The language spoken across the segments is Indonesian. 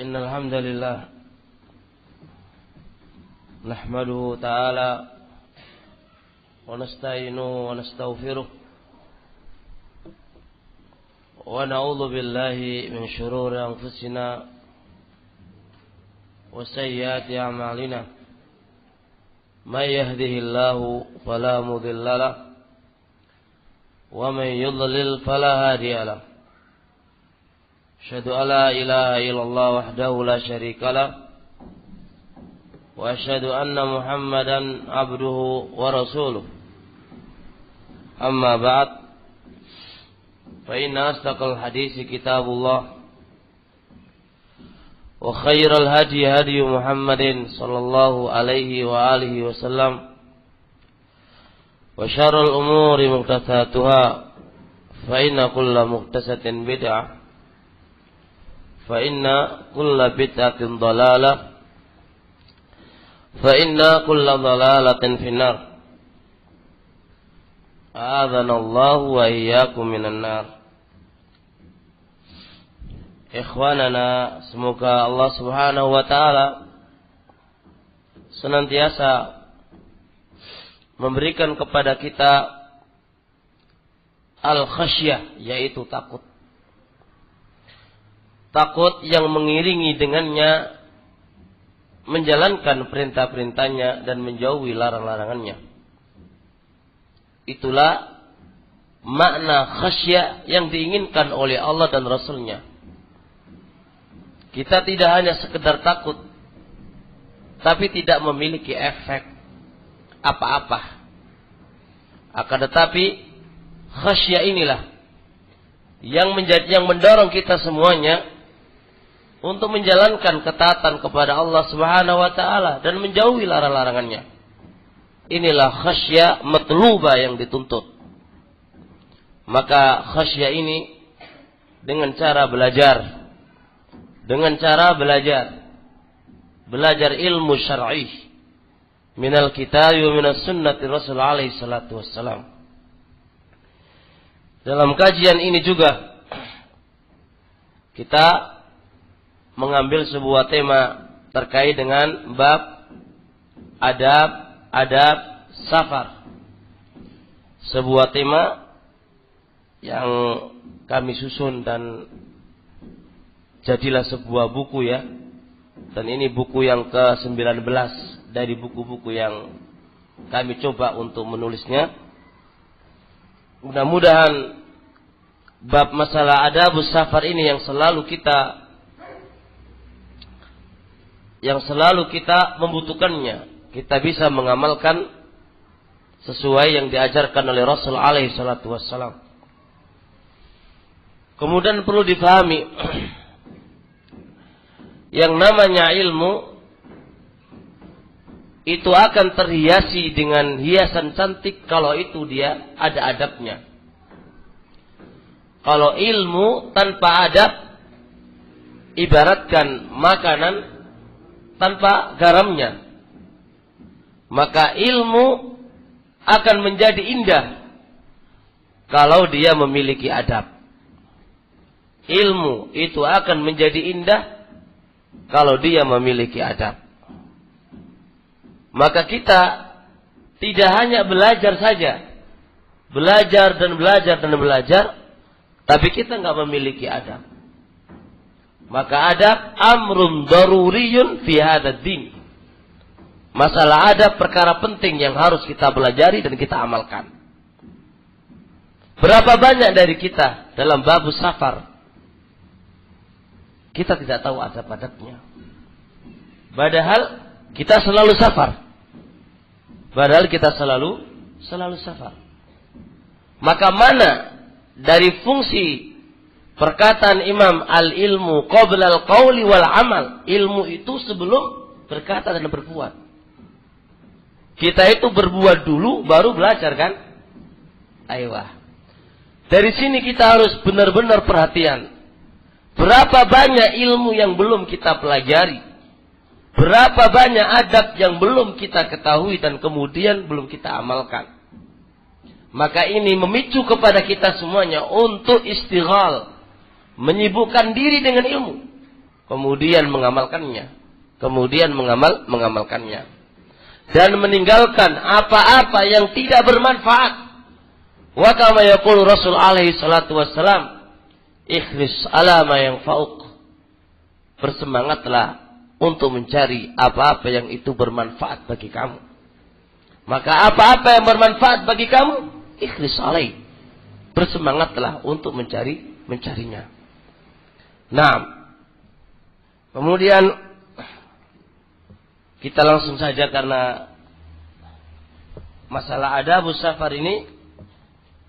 إن الحمد لله نحمده تعالى ونستعينه ونستغفره ونعوذ بالله من شرور أنفسنا وسيئات أعمالنا من يهده الله فلا مضل له ومن يضلل فلا هادي له أشهد أن لا إله إلا الله وحده لا شريك له وأشهد أن محمدا عبده ورسوله. أما بعد فإن أصدق الحديث كتاب الله وخير الهدي هدي محمد صلى الله عليه وآله وسلم وشر الأمور محدثاتها فإن كل محدثة بدعة. fa inna kulla bid'atin dalalah. Fa inna kulla dalalatin finnar. A'adhanallahu wa iyyakum minan nar. Ikhwanana semoga Allah Subhanahu wa taala senantiasa memberikan kepada kita al khasyah yaitu takut. Takut yang mengiringi dengannya menjalankan perintah-perintahnya dan menjauhi larang-larangannya. Itulah makna khasyah yang diinginkan oleh Allah dan Rasulnya. Kita tidak hanya sekedar takut, tapi tidak memiliki efek apa-apa. Akan tetapi khasyah inilah yang menjadi yang mendorong kita semuanya untuk menjalankan ketaatan kepada Allah Subhanahu wa taala dan menjauhi larang-larangannya. Inilah khasyah matluba yang dituntut. Maka khasyah ini dengan cara belajar dengan cara belajar belajar ilmu syar'i minal kitab wa minas sunnati Rasul alaihi salatu wassalam. Dalam kajian ini juga kita mengambil sebuah tema terkait dengan bab adab adab safar. Sebuah tema yang kami susun dan jadilah sebuah buku ya. Dan ini buku yang ke-19 dari buku-buku yang kami coba untuk menulisnya. Mudah-mudahan bab masalah adabus safar ini yang selalu kita yang selalu kita membutuhkannya. Kita bisa mengamalkan sesuai yang diajarkan oleh Rasul alaihi salatu wassalam. Kemudian perlu difahami yang namanya ilmu itu akan terhiasi dengan hiasan cantik kalau itu dia ada adabnya. Kalau ilmu tanpa adab ibaratkan makanan tanpa garamnya. Maka ilmu akan menjadi indah kalau dia memiliki adab. Ilmu itu akan menjadi indah kalau dia memiliki adab. Maka kita tidak hanya belajar saja, belajar dan belajar dan belajar, tapi kita nggak memiliki adab. Maka adab amrun daruriyun fi hadad din. Masalah adab perkara penting yang harus kita pelajari dan kita amalkan. Berapa banyak dari kita dalam babu safar kita tidak tahu adab-adabnya. Padahal kita selalu safar. Padahal kita selalu selalu safar. Maka mana dari fungsi perkataan Imam al-ilmu qabla al-qawli wal amal. Ilmu itu sebelum berkata dan berbuat. Kita itu berbuat dulu baru belajar kan? Aiyah. Dari sini kita harus benar-benar perhatian. Berapa banyak ilmu yang belum kita pelajari? Berapa banyak adab yang belum kita ketahui dan kemudian belum kita amalkan? Maka ini memicu kepada kita semuanya untuk istighal. Menyibukkan diri dengan ilmu. kemudian mengamalkannya, kemudian mengamal mengamalkannya dan meninggalkan apa-apa yang tidak bermanfaat. Wa kama yaqulu Rasul alaihi salatu wassalam, ikhlis ala ma yang fauk. Bersemangatlah untuk mencari apa-apa yang itu bermanfaat bagi kamu. Maka apa-apa yang bermanfaat bagi kamu, ikhlis alaih. Bersemangatlah untuk mencari mencarinya. Nah, Kemudian kita langsung saja karena masalah adab safar ini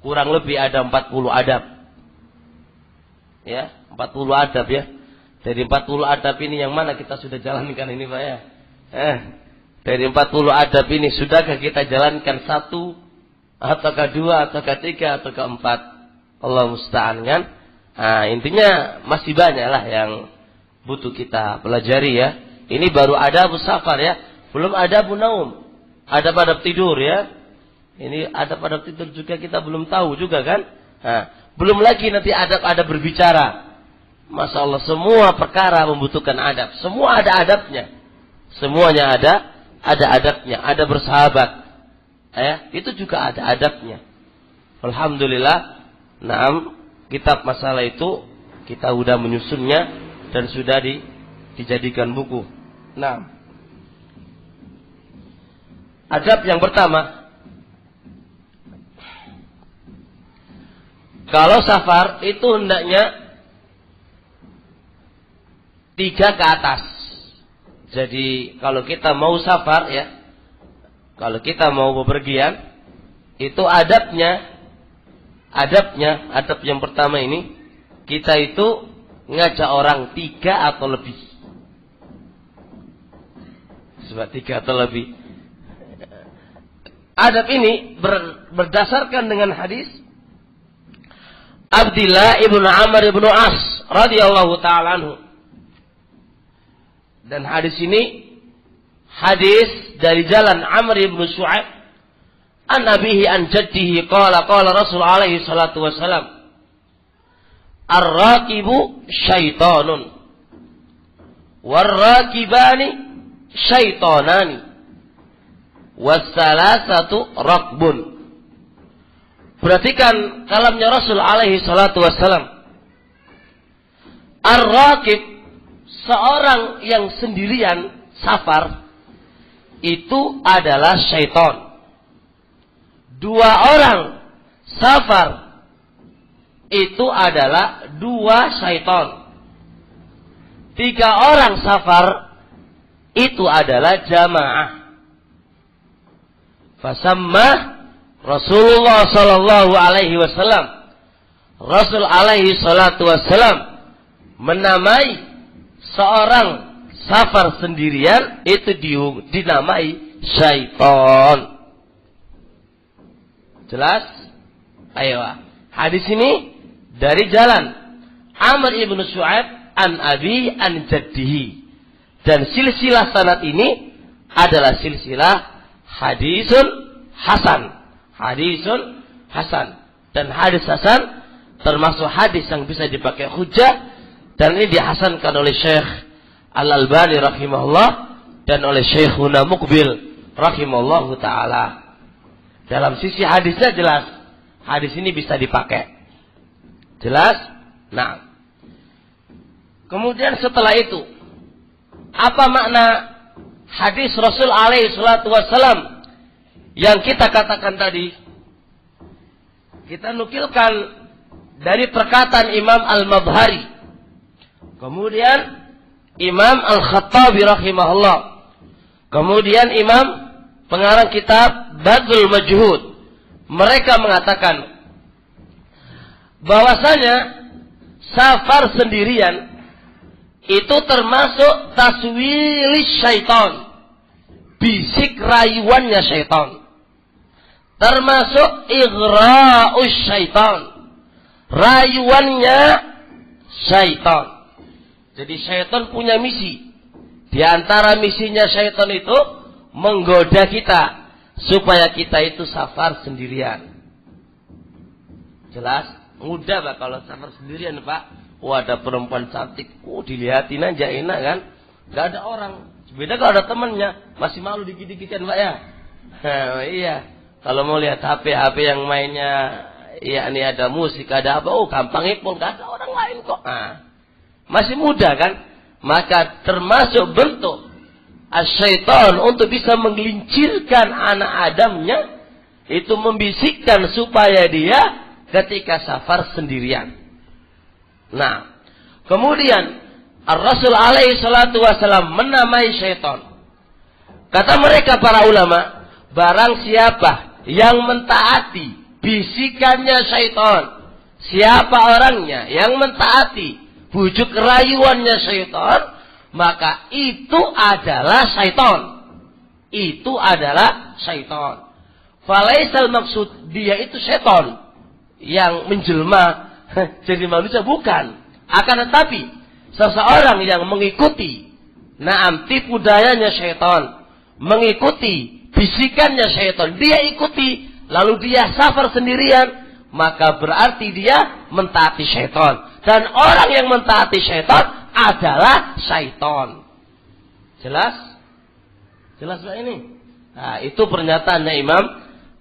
kurang lebih ada 40 adab. Ya, 40 adab ya. Dari 40 adab ini yang mana kita sudah jalankan ini Pak ya? Eh, dari 40 adab ini sudahkah kita jalankan satu ataukah dua ataukah tiga ataukah empat? Allah musta'an kan? Nah, intinya masih banyak lah yang butuh kita pelajari ya. Ini baru ada safar ya, belum ada naum. Ada pada tidur ya. Ini ada pada tidur juga kita belum tahu juga kan. Nah, belum lagi nanti ada ada berbicara. Masya Allah semua perkara membutuhkan adab. Semua ada adabnya. Semuanya ada ada adabnya, ada bersahabat. Ya, itu juga ada adabnya. Alhamdulillah, nah kitab masalah itu kita sudah menyusunnya dan sudah di, dijadikan buku. Nah, adab yang pertama, kalau safar itu hendaknya tiga ke atas. Jadi kalau kita mau safar ya, kalau kita mau bepergian, itu adabnya, adabnya, adab yang pertama ini, kita itu ngajak orang tiga atau lebih. Sebab tiga atau lebih. Adab ini ber, berdasarkan dengan hadis Abdullah ibnu Amr ibnu As radhiyallahu taala anhu. Dan hadis ini hadis dari jalan Amr ibnu Shu'aib an abihi an jaddihi qala qala Rasul alaihi salatu wasalam Ar-rakibu syaitanun. Warrakibani syaitanani. Wassalasatu rakbun. Perhatikan kalamnya Rasul alaihi salatu wassalam. Ar-rakib seorang yang sendirian safar itu adalah syaitan. Dua orang safar itu adalah dua syaitan. Tiga orang safar itu adalah jamaah. Fasamma Rasulullah sallallahu alaihi wasallam Rasul alaihi salatu wasallam menamai seorang safar sendirian itu dinamai syaitan. Jelas? Ayo. Hadis ini dari jalan Amr ibn Shu'aib an Abi an Jaddihi. Dan silsilah sanad ini adalah silsilah hadisun hasan. Hadisun hasan. Dan hadis hasan termasuk hadis yang bisa dipakai hujah dan ini dihasankan oleh Syekh Al-Albani rahimahullah dan oleh Syekh Huna Mukbil rahimahullah taala. Dalam sisi hadisnya jelas hadis ini bisa dipakai. Jelas? Nah. Kemudian setelah itu, apa makna hadis Rasul alaihi salatu wassalam yang kita katakan tadi? Kita nukilkan dari perkataan Imam Al-Mabhari. Kemudian Imam Al-Khattabi rahimahullah. Kemudian Imam pengarang kitab Badul Majhud. Mereka mengatakan bahwasanya safar sendirian itu termasuk taswili syaitan. Bisik rayuannya syaitan. Termasuk igra'us syaitan. Rayuannya syaitan. Jadi syaitan punya misi. Di antara misinya syaitan itu menggoda kita supaya kita itu safar sendirian. Jelas? Mudah Pak kalau safar sendirian Pak. Oh ada perempuan cantik, oh dilihatin aja enak kan? Gak ada orang. Beda kalau ada temennya, masih malu dikit-dikit kan Pak ya? Nah, iya. Kalau mau lihat HP, HP yang mainnya, ya ini ada musik, ada apa, oh gampang ipul, gak ada orang lain kok. Nah, masih muda kan? Maka termasuk bentuk asyaiton untuk bisa menggelincirkan anak Adamnya, itu membisikkan supaya dia ketika safar sendirian. Nah, kemudian Rasul alaihi salatu wasalam menamai syaitan. Kata mereka para ulama, barang siapa yang mentaati bisikannya syaitan, siapa orangnya yang mentaati bujuk rayuannya syaitan, maka itu adalah syaitan. Itu adalah syaitan. Falaisal maksud dia itu syaitan yang menjelma jadi manusia bukan. Akan tetapi seseorang yang mengikuti naam tipu dayanya syaitan, mengikuti bisikannya syaitan, dia ikuti lalu dia safar sendirian, maka berarti dia mentaati syaitan. Dan orang yang mentaati syaitan adalah syaitan. Jelas? Jelas ini? Nah, itu pernyataannya Imam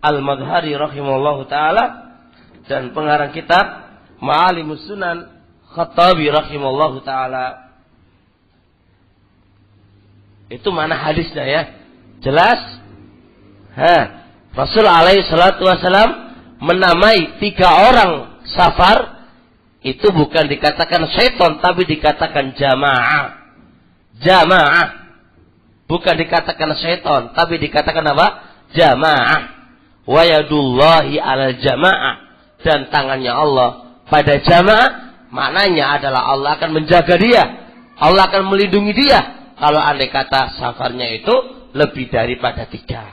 Al-Madhari rahimahullah taala dan pengarang kitab Ma'alimus Sunan Khattabi rahimahullah taala. Itu mana hadisnya ya? Jelas? Ha. Rasul alaihi salatu wasalam menamai tiga orang safar itu bukan dikatakan seton tapi dikatakan jamaah. Jamaah. Bukan dikatakan seton tapi dikatakan apa? Jamaah. Wa yadullahi ala jamaah dan tangannya Allah pada jamaah maknanya adalah Allah akan menjaga dia. Allah akan melindungi dia. Kalau andai kata safarnya itu lebih daripada tiga.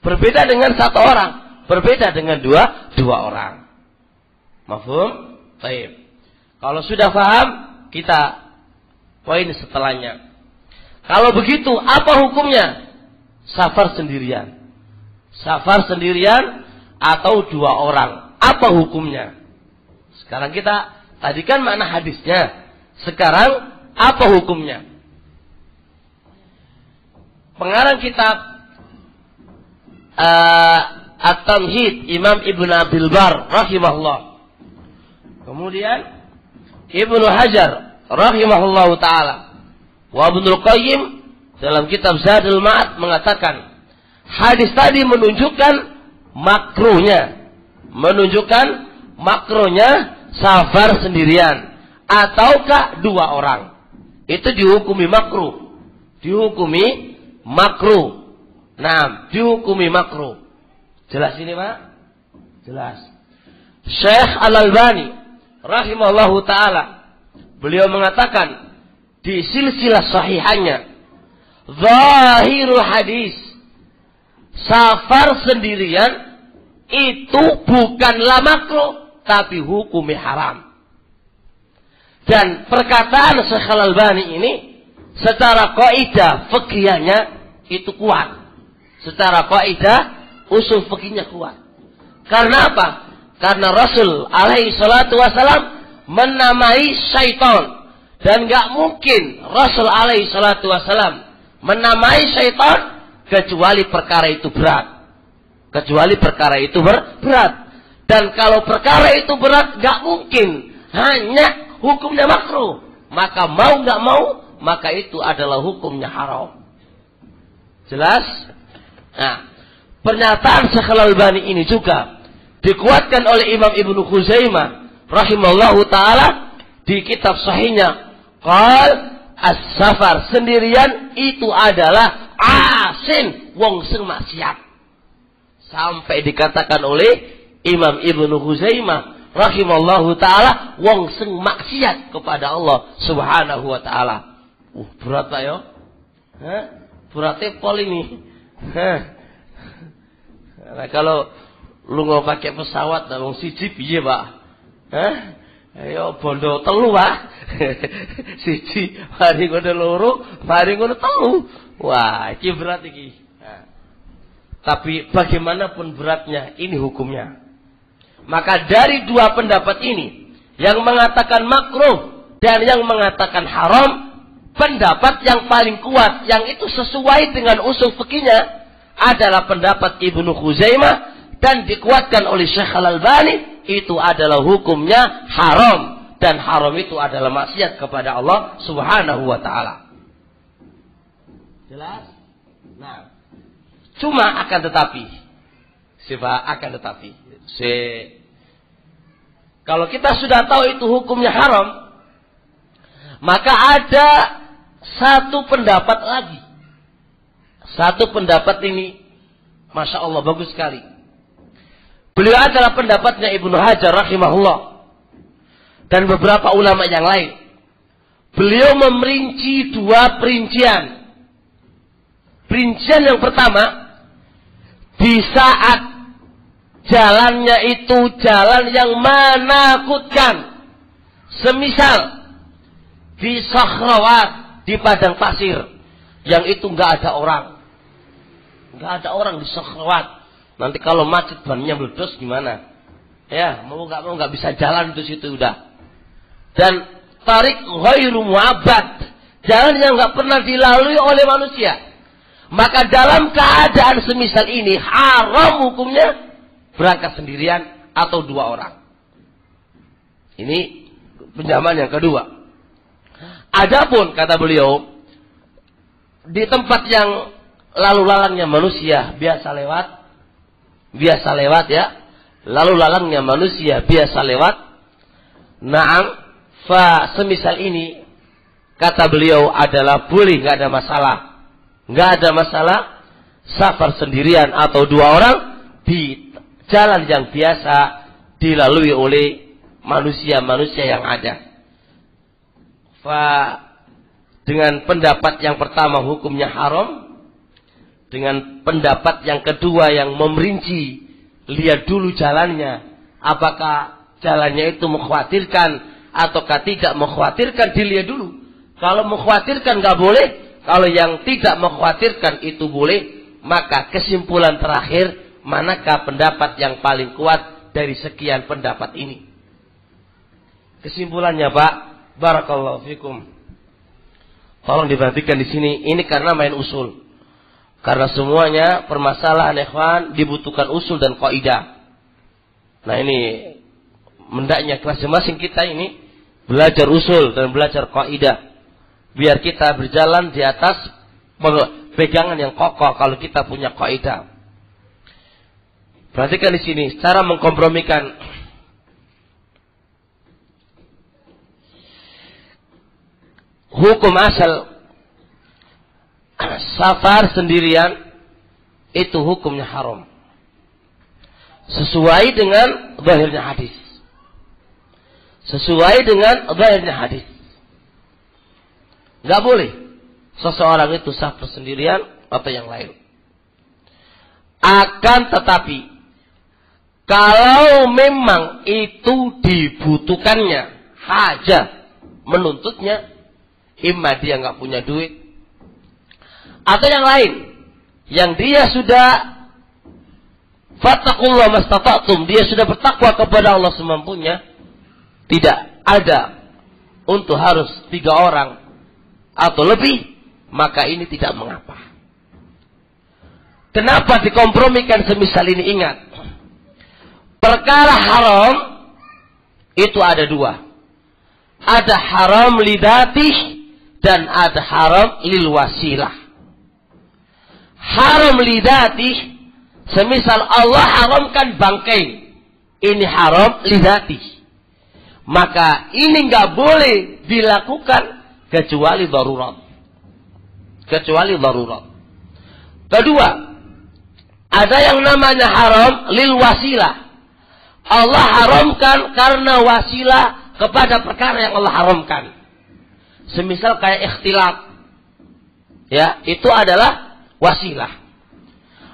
Berbeda dengan satu orang. Berbeda dengan dua, dua orang. Mafhum? Baik. Kalau sudah paham, kita poin setelahnya. Kalau begitu, apa hukumnya? Safar sendirian. Safar sendirian atau dua orang. Apa hukumnya? Sekarang kita, tadi kan makna hadisnya. Sekarang, apa hukumnya? Pengarang kitab uh, At-Tamhid Imam Ibn Abil Bar rahimahullah. Kemudian Ibnu Hajar rahimahullahu taala wa Ibnu Qayyim dalam kitab Zadul Ma'ad mengatakan hadis tadi menunjukkan makruhnya menunjukkan makruhnya safar sendirian ataukah dua orang. Itu dihukumi makruh dihukumi makruh. Nah dihukumi makruh. Jelas ini Pak? Jelas. Syekh Al-Albani rahimahullahu taala beliau mengatakan di silsilah sahihannya zahirul hadis safar sendirian itu bukanlah makruh tapi hukumnya haram. Dan perkataan Syekh Al-Albani ini secara kaidah fikihnya itu kuat. Secara kaidah usul fikihnya kuat. Karena apa karena Rasul alaihi salatu wasalam menamai syaitan. Dan gak mungkin Rasul alaihi salatu wasalam menamai syaitan kecuali perkara itu berat. Kecuali perkara itu ber berat. Dan kalau perkara itu berat gak mungkin hanya hukumnya makruh. Maka mau gak mau maka itu adalah hukumnya haram. Jelas? Nah, pernyataan Syekh Al-Albani ini juga dikuatkan oleh Imam Ibnu Khuzaimah rahimahullahu taala di kitab sahihnya qal as-safar sendirian itu adalah asin wong sing maksiat sampai dikatakan oleh Imam Ibnu Khuzaimah rahimallahu taala wong sing maksiat kepada Allah Subhanahu wa taala. Uh, berat. Hah? Beratnya pol ini. Nah, kalau lu mau pakai pesawat wong siji piye pak? Hah? Ayo bondo telu pak. Siji mari ngono loro mari ngono telu. Wah iki berat iki. Nah. tapi bagaimanapun beratnya ini hukumnya. Maka dari dua pendapat ini yang mengatakan makruh dan yang mengatakan haram pendapat yang paling kuat yang itu sesuai dengan usul fikihnya adalah pendapat Ibnu Khuzaimah dan dikuatkan oleh Syekh Al-Albani itu adalah hukumnya haram dan haram itu adalah maksiat kepada Allah Subhanahu wa taala. Jelas? Nah, cuma akan tetapi sifat akan tetapi si kalau kita sudah tahu itu hukumnya haram maka ada satu pendapat lagi. Satu pendapat ini, masya Allah bagus sekali. Beliau adalah pendapatnya Ibnu Hajar rahimahullah dan beberapa ulama yang lain. Beliau memerinci dua perincian. Perincian yang pertama, di saat jalannya itu jalan yang menakutkan. Semisal di Sahrawat di padang pasir yang itu nggak ada orang nggak ada orang di Sahrawat nanti kalau macet bannya meledos gimana? Ya mau nggak mau nggak bisa jalan di situ udah. Dan tarik ghairu mu'abbad. Jalan yang nggak pernah dilalui oleh manusia. Maka dalam keadaan semisal ini haram hukumnya berangkat sendirian atau dua orang. Ini penjaman yang kedua. Adapun kata beliau di tempat yang lalu lalangnya manusia biasa lewat, biasa lewat ya, lalu lalangnya manusia biasa lewat. Naam, fa semisal ini kata beliau adalah boleh nggak ada masalah, nggak ada masalah safar sendirian atau dua orang di jalan yang biasa dilalui oleh manusia-manusia yang ada. Fa dengan pendapat yang pertama hukumnya haram, dengan pendapat yang kedua yang memerinci, lihat dulu jalannya, apakah jalannya itu mengkhawatirkan ataukah tidak mengkhawatirkan, dilihat dulu. Kalau mengkhawatirkan nggak boleh, kalau yang tidak mengkhawatirkan itu boleh, maka kesimpulan terakhir manakah pendapat yang paling kuat dari sekian pendapat ini? Kesimpulannya, Pak, Barakallahu fikum. Tolong diperhatikan di sini. Ini karena main usul. Karena semuanya permasalahan ikhwan dibutuhkan usul dan kaidah. Nah ini mendaknya masing-masing kita ini belajar usul dan belajar kaidah. Biar kita berjalan di atas pegangan yang kokoh kalau kita punya kaidah. Perhatikan di sini cara mengkompromikan hukum asal safar sendirian itu hukumnya haram. Sesuai dengan zahirnya hadis. Sesuai dengan zahirnya hadis. Gak boleh seseorang itu safar sendirian atau yang lain. Akan tetapi kalau memang itu dibutuhkannya hajat menuntutnya Imma dia nggak punya duit. Atau yang lain. Yang dia sudah Fattakullah mastata'tum. Dia sudah bertakwa kepada Allah semampunya. Tidak ada untuk harus tiga orang atau lebih. Maka ini tidak mengapa. Kenapa dikompromikan semisal ini? Ingat. Perkara haram itu ada dua. Ada haram lidatih dan ada haram lil wasilah. Haram lidati semisal Allah haramkan bangkai. Ini haram lidati. Maka ini nggak boleh dilakukan kecuali darurat. Kecuali darurat. Kedua, ada yang namanya haram lil wasilah. Allah haramkan karena wasilah kepada perkara yang Allah haramkan semisal kayak ikhtilaf. Ya, itu adalah wasilah.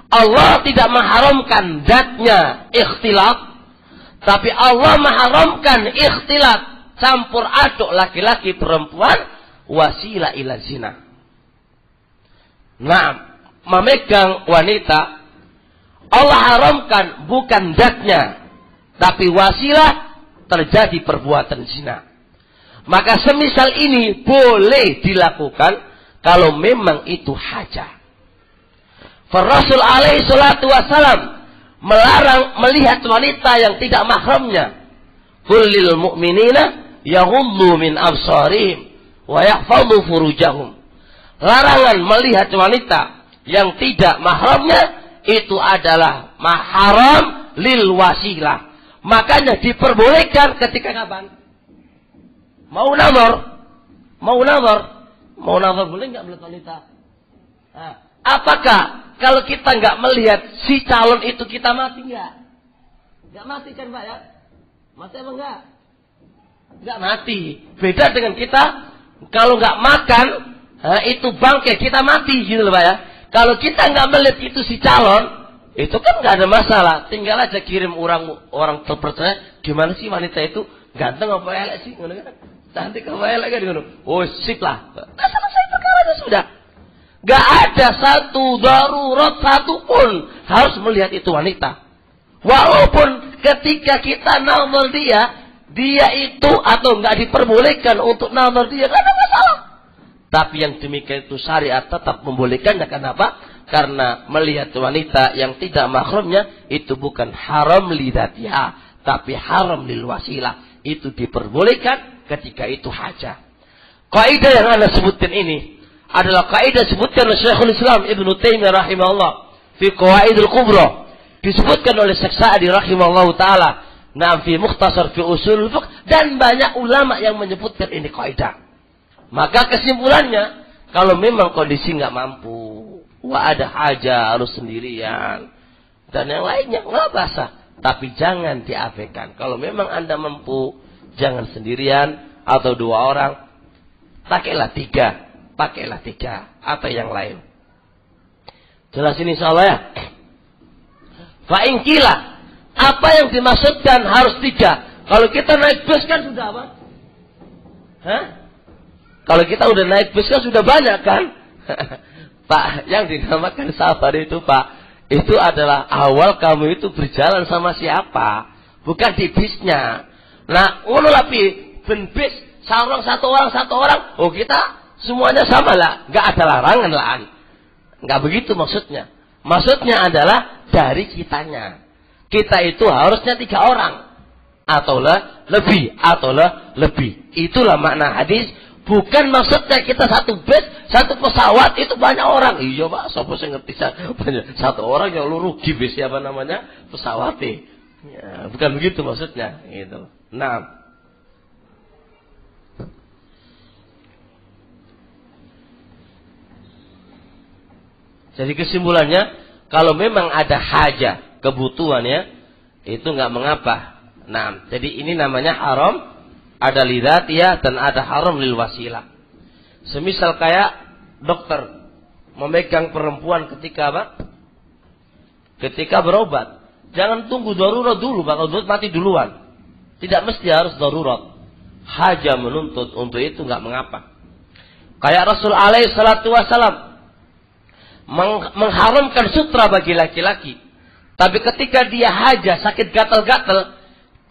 Allah tidak mengharamkan zatnya ikhtilaf, tapi Allah mengharamkan ikhtilaf campur aduk laki-laki perempuan wasilah ila zina. Nah, memegang wanita Allah haramkan bukan zatnya, tapi wasilah terjadi perbuatan zina. Maka semisal ini boleh dilakukan kalau memang itu hajat. Rasul alaihi salatu wassalam melarang melihat wanita yang tidak mahramnya. Kullil mu'minina yahullu min absarihim wa yahfadhu furujahum. Larangan melihat wanita yang tidak mahramnya itu adalah mahram lil wasilah. Makanya diperbolehkan ketika kapan? Mau nazar, mau nazar, mau nazar boleh nggak melihat wanita? Nah, apakah kalau kita nggak melihat si calon itu kita mati nggak? Nggak mati kan pak ya? Mati apa enggak? Nggak mati. Beda dengan kita kalau nggak makan itu bangke kita mati gitu loh pak ya. Kalau kita nggak melihat itu si calon, itu kan nggak ada masalah. Tinggal aja kirim orang orang terpercaya. Gimana sih wanita itu ganteng apa elek sih? Kan? Cantik apa elek kan ngono. Oh, sip lah. Nah, selesai perkara sudah. Gak ada satu darurat satu pun harus melihat itu wanita. Walaupun ketika kita nomor dia, dia itu atau nggak diperbolehkan untuk nomor dia, gak ada masalah. Tapi yang demikian itu syariat tetap membolehkannya. Kenapa? Karena melihat wanita yang tidak makrumnya itu bukan haram lidatiha, tapi haram lil wasilah. Itu diperbolehkan ketika itu hajat. Kaidah yang anda sebutkan ini adalah kaidah sebutkan oleh Syekhul Islam Ibnu Taimiyah rahimahullah fi Qawaidul Kubra disebutkan oleh Syekh Sa'di rahimahullah taala Naam fi mukhtasar fi usul fiqh dan banyak ulama yang menyebutkan ini kaidah. Maka kesimpulannya kalau memang kondisi nggak mampu, wah ada haja harus sendirian dan yang lainnya nggak basah, tapi jangan diabaikan. Kalau memang anda mampu, Jangan sendirian atau dua orang. Pakailah tiga. Pakailah tiga. Atau yang lain. Jelas ini insya Allah ya. Fa'ingkila. Apa yang dimaksudkan harus tiga. Kalau kita naik bus kan sudah apa? Hah? Kalau kita udah naik bus kan sudah banyak kan? Pak, yang dinamakan sabar itu Pak, itu adalah awal kamu itu berjalan sama siapa? Bukan di bisnya. Nah, ngono lapi ben bis sarong satu orang satu orang. Oh kita semuanya sama lah, nggak ada larangan lah. Nggak begitu maksudnya. Maksudnya adalah dari kitanya. Kita itu harusnya tiga orang atau lebih atau lebih. Itulah makna hadis. Bukan maksudnya kita satu bus, satu pesawat itu banyak orang. Iya pak, sopo saya ngerti banyak satu orang yang lu rugi bis siapa namanya pesawat Ya, bukan begitu maksudnya, gitu. Nah. Jadi kesimpulannya, kalau memang ada hajah, kebutuhan ya, itu nggak mengapa. Nah, jadi ini namanya haram, ada lidat ya, dan ada haram lil wasilah. Semisal kayak dokter memegang perempuan ketika apa? Ketika berobat. Jangan tunggu darurat dulu, bakal mati duluan. Tidak mesti harus darurat. Haja menuntut untuk itu nggak mengapa. Kayak Rasul alaih salatu wassalam mengharamkan sutra bagi laki-laki. Tapi ketika dia haja sakit gatal-gatal,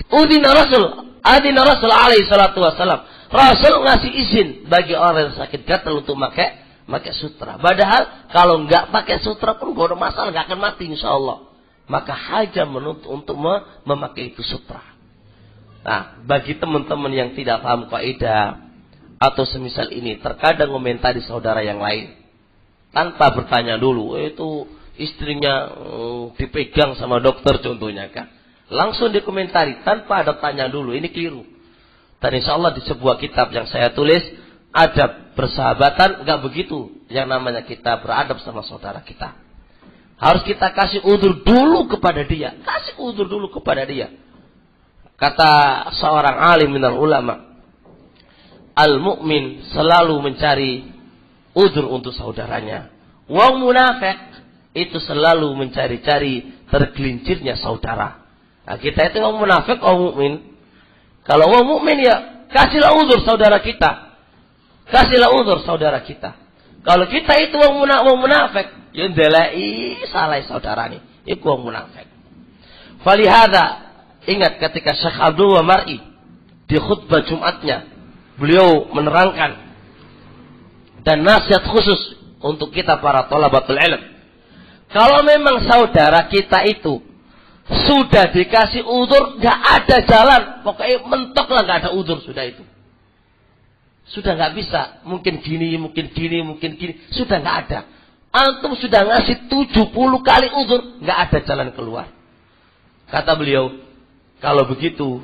udina Rasul, adina Rasul alaih salatu wassalam. Rasul ngasih izin bagi orang yang sakit gatal untuk pakai pakai sutra. Padahal kalau nggak pakai sutra pun gak ada masalah, nggak akan mati insya Allah. Maka haja menuntut untuk memakai itu sutra. Nah, bagi teman-teman yang tidak paham kaidah atau semisal ini, terkadang komentari saudara yang lain tanpa bertanya dulu, eh, itu istrinya uh, dipegang sama dokter contohnya kan. Langsung dikomentari tanpa ada tanya dulu, ini keliru. Dan insya Allah di sebuah kitab yang saya tulis, ada persahabatan, nggak begitu yang namanya kita beradab sama saudara kita. Harus kita kasih udur dulu kepada dia. Kasih udur dulu kepada dia. Kata seorang alim minal ulama, al-mu'min selalu mencari udur untuk saudaranya. Wong munafik itu selalu mencari-cari tergelincirnya saudara. Nah, kita itu wong munafik, wong mukmin. Kalau wong mukmin ya kasihlah udur saudara kita. Kasihlah udur saudara kita. Kalau kita itu wong munafik, ya ndelai salah saudara nih. Iku wong munafik. Falihada Ingat ketika Syekh Abdul Mar'i di khutbah Jumatnya beliau menerangkan dan nasihat khusus untuk kita para tolabatul ilm. Kalau memang saudara kita itu sudah dikasih udur, nggak ada jalan, pokoknya mentok lah nggak ada udur sudah itu. Sudah nggak bisa, mungkin gini, mungkin gini, mungkin gini, sudah nggak ada. Antum sudah ngasih 70 kali udur, nggak ada jalan keluar. Kata beliau, kalau begitu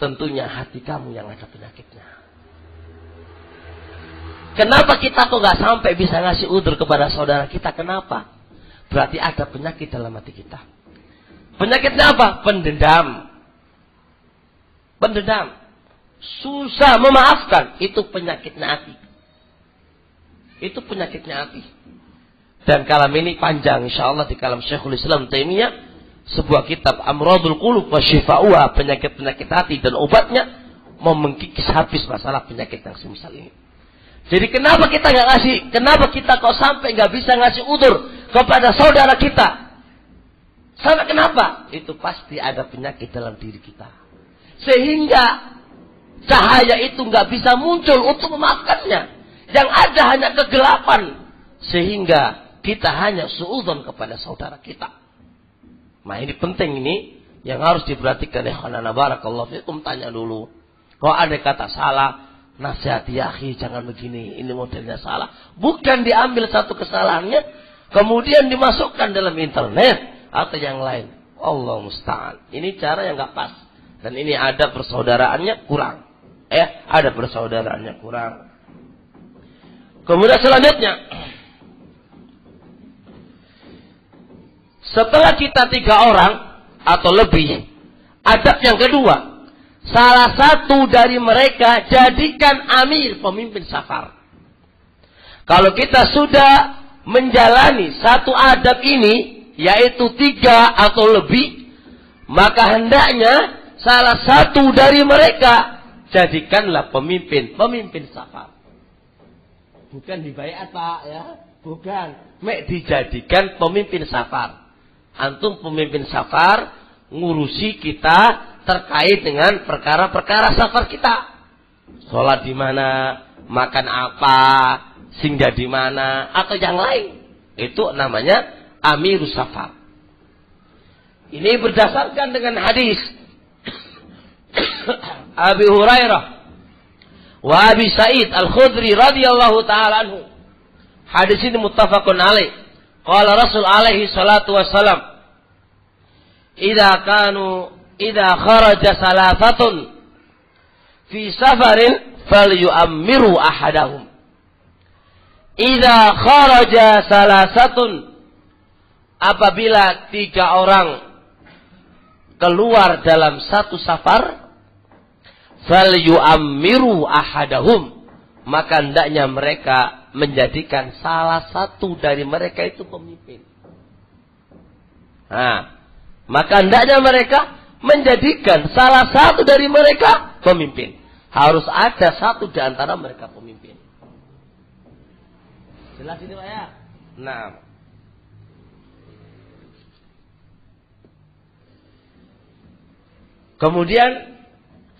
tentunya hati kamu yang ada penyakitnya. Kenapa kita kok nggak sampai bisa ngasih udur kepada saudara kita? Kenapa? Berarti ada penyakit dalam hati kita. Penyakitnya apa? Pendendam. Pendendam. Susah memaafkan. Itu penyakitnya hati. Itu penyakitnya hati. Dan kalam ini panjang insya Allah di kalam Syekhul Islam Taimiyah sebuah kitab Amradul Qulub wa Shifa'uha penyakit-penyakit hati dan obatnya memengkikis habis masalah penyakit yang semisal ini. Jadi kenapa kita nggak ngasih? Kenapa kita kok sampai nggak bisa ngasih udur kepada saudara kita? Sampai kenapa? Itu pasti ada penyakit dalam diri kita. Sehingga cahaya itu nggak bisa muncul untuk memaafkannya. Yang ada hanya kegelapan. Sehingga kita hanya suudon kepada saudara kita. Nah ini penting ini yang harus diperhatikan ya barakallahu fikum tanya dulu. Kalau ada kata salah, Nasihat ya jangan begini, ini modelnya salah. Bukan diambil satu kesalahannya, kemudian dimasukkan dalam internet atau yang lain. Allah musta'an. Ini cara yang nggak pas. Dan ini ada persaudaraannya kurang. Eh, ada persaudaraannya kurang. Kemudian selanjutnya. Setelah kita tiga orang atau lebih, adab yang kedua, Salah satu dari mereka jadikan amir pemimpin safar. Kalau kita sudah menjalani satu adab ini, yaitu tiga atau lebih, maka hendaknya salah satu dari mereka jadikanlah pemimpin, pemimpin safar. Bukan dibayar pak ya, bukan. Mek dijadikan pemimpin safar. Antum pemimpin safar, ngurusi kita terkait dengan perkara-perkara safar kita. Sholat di mana, makan apa, singgah di mana, atau yang lain. Itu namanya amirus safar. Ini berdasarkan dengan hadis Abi Hurairah wa Abi Sa'id Al-Khudri radhiyallahu taala anhu. Hadis ini muttafaqun alaih. Qala Rasul alaihi salatu wassalam, "Idza kanu idza kharaja salafatun fi safarin falyu'ammiru ahadahum idza kharaja salasatun apabila tiga orang keluar dalam satu safar falyu'ammiru ahadahum maka hendaknya mereka menjadikan salah satu dari mereka itu pemimpin. Nah, maka hendaknya mereka menjadikan salah satu dari mereka pemimpin. Harus ada satu di antara mereka pemimpin. Jelas ini Pak ya? Nah. Kemudian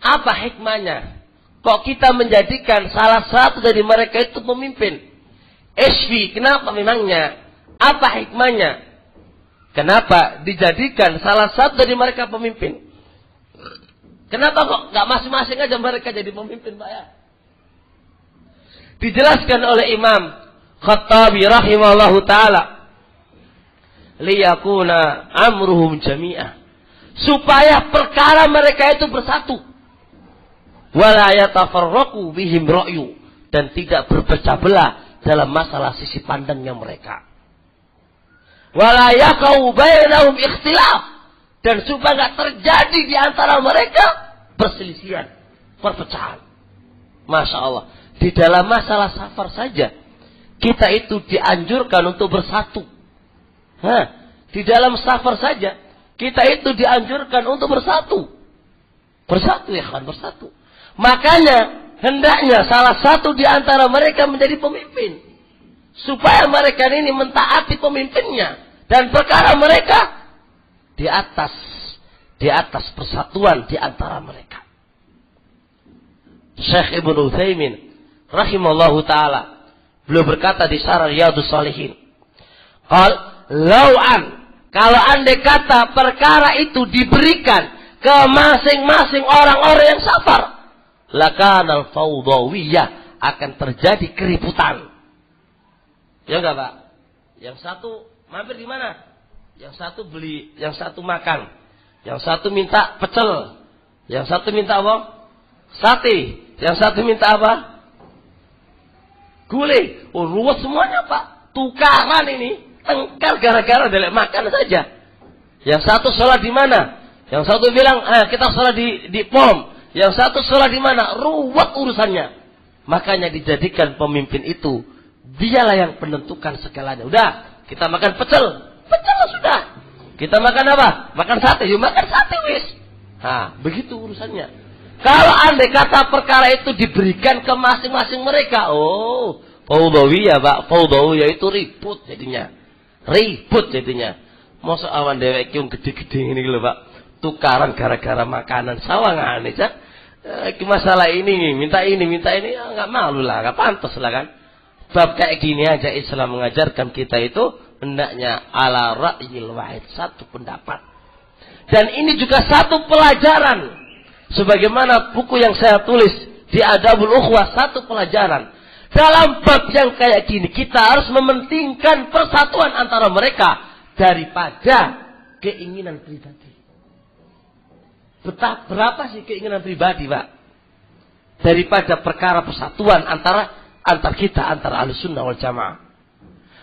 apa hikmahnya? Kok kita menjadikan salah satu dari mereka itu pemimpin? Esvi, kenapa memangnya? Apa hikmahnya? Kenapa dijadikan salah satu dari mereka pemimpin? Kenapa kok nggak masing-masing aja mereka jadi pemimpin, Pak ya? Dijelaskan oleh Imam Khattabi rahimahullahu taala. Liyakuna amruhum jami'ah. Supaya perkara mereka itu bersatu. Wala bihim ra'yu. Dan tidak berpecah belah dalam masalah sisi pandangnya mereka wala ikhtilaf dan supaya nggak terjadi di antara mereka perselisihan, perpecahan. Masya Allah. Di dalam masalah safar saja, kita itu dianjurkan untuk bersatu. Hah, di dalam safar saja, kita itu dianjurkan untuk bersatu. Bersatu ya kan, bersatu. Makanya, hendaknya salah satu di antara mereka menjadi pemimpin. Supaya mereka ini mentaati pemimpinnya dan perkara mereka di atas di atas persatuan di antara mereka. Syekh Ibnu Utsaimin rahimallahu taala beliau berkata di Syarah Riyadhus Shalihin. Qal lau'an kalau andai kata perkara itu diberikan ke masing-masing orang-orang yang safar, lakanal fawdawiyah akan terjadi keributan. Ya enggak, Pak? Yang satu mampir di mana? Yang satu beli, yang satu makan. Yang satu minta pecel. Yang satu minta apa? Sate. Yang satu minta apa? Gulai. Oh, ruwet semuanya, Pak. Tukaran ini. Tengkar gara-gara delek makan saja. Yang satu sholat di mana? Yang satu bilang, eh, kita sholat di, di pom. Yang satu sholat di mana? Ruwet urusannya. Makanya dijadikan pemimpin itu. Dialah yang menentukan segalanya. Udah, kita makan pecel. Pecel sudah. Kita makan apa? Makan sate. Yuk makan sate wis. Nah, begitu urusannya. Kalau andai kata perkara itu diberikan ke masing-masing mereka. Oh, ya Pak. ya itu ribut jadinya. Ribut jadinya. Masa awan dewek yang gede-gede ini lho Pak. Tukaran gara-gara makanan sawangane cak. Eh, masalah ini minta ini minta ini ya, nggak malu lah, nggak pantas lah kan. Bab kayak gini aja Islam mengajarkan kita itu hendaknya ala ra'yil wahid satu pendapat. Dan ini juga satu pelajaran sebagaimana buku yang saya tulis di Adabul Ukhwah satu pelajaran dalam bab yang kayak gini, kita harus mementingkan persatuan antara mereka daripada keinginan pribadi. Betapa berapa sih keinginan pribadi, Pak? Daripada perkara persatuan antara antar kita, antara sunnah wal jamaah.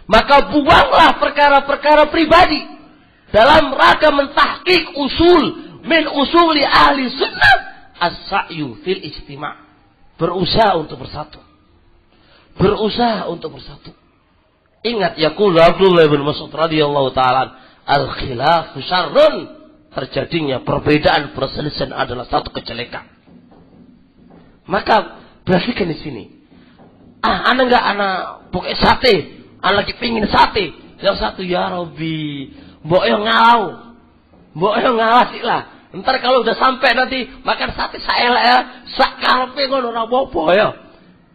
Maka buanglah perkara-perkara pribadi dalam rangka mentahkik usul min usuli ahli sunnah as-sa'yu fil istima' berusaha untuk bersatu berusaha untuk bersatu. Ingat yaqul Abdullah bin Mas'ud radhiyallahu taala al khilaf syarrun terjadinya perbedaan perselisihan adalah satu kejelekan. Maka perhatikan di sini. Ah, anak enggak anak pokoknya sate, anak lagi pingin sate. Yang satu ya Robi, mbok yang ngalau. Mbok yang ngawasi lah. Ntar kalau udah sampai nanti makan sate saya ya, sak karepe ngono ora apa ya.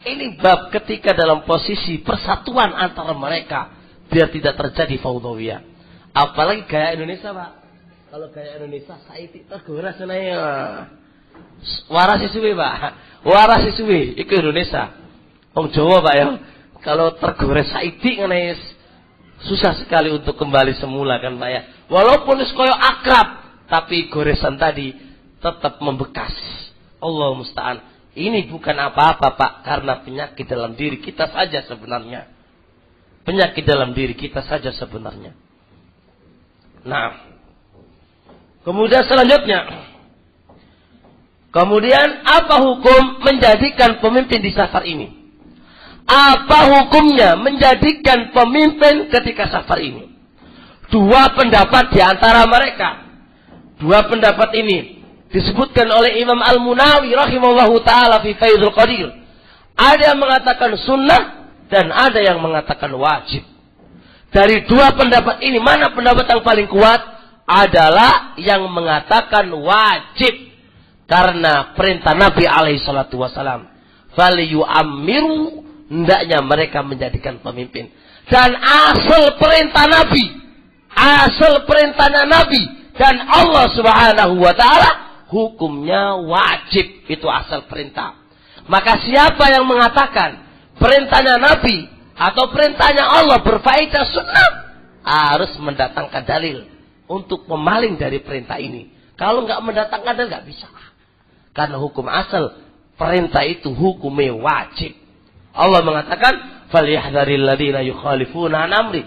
Ini bab ketika dalam posisi persatuan antara mereka biar tidak terjadi faudawiyah. Apalagi gaya Indonesia, Pak. Kalau gaya Indonesia saya tergores ya. Waras suwe, Pak. Waras suwe iku Indonesia. Wong Jawa, Pak ya. Kalau tergores saiki ngene susah sekali untuk kembali semula kan, Pak ya. Walaupun koyo akrab, tapi goresan tadi tetap membekas. Allah musta'an. Ini bukan apa-apa Pak, karena penyakit dalam diri kita saja sebenarnya. Penyakit dalam diri kita saja sebenarnya. Nah, kemudian selanjutnya, kemudian apa hukum menjadikan pemimpin di safar ini? Apa hukumnya menjadikan pemimpin ketika safar ini? Dua pendapat di antara mereka. Dua pendapat ini disebutkan oleh Imam Al-Munawi rahimahullahu taala fi Faidul Qadir. Ada yang mengatakan sunnah dan ada yang mengatakan wajib. Dari dua pendapat ini mana pendapat yang paling kuat? Adalah yang mengatakan wajib karena perintah Nabi alaihi salatu wasalam. amiru hendaknya mereka menjadikan pemimpin. Dan asal perintah Nabi, asal perintahnya Nabi dan Allah Subhanahu wa taala hukumnya wajib. Itu asal perintah. Maka siapa yang mengatakan perintahnya Nabi atau perintahnya Allah berfaedah sunnah harus mendatangkan dalil untuk memaling dari perintah ini. Kalau nggak mendatangkan dalil nggak bisa. Karena hukum asal perintah itu hukumnya wajib. Allah mengatakan, "Falyahdharil ladzina yukhalifuna amri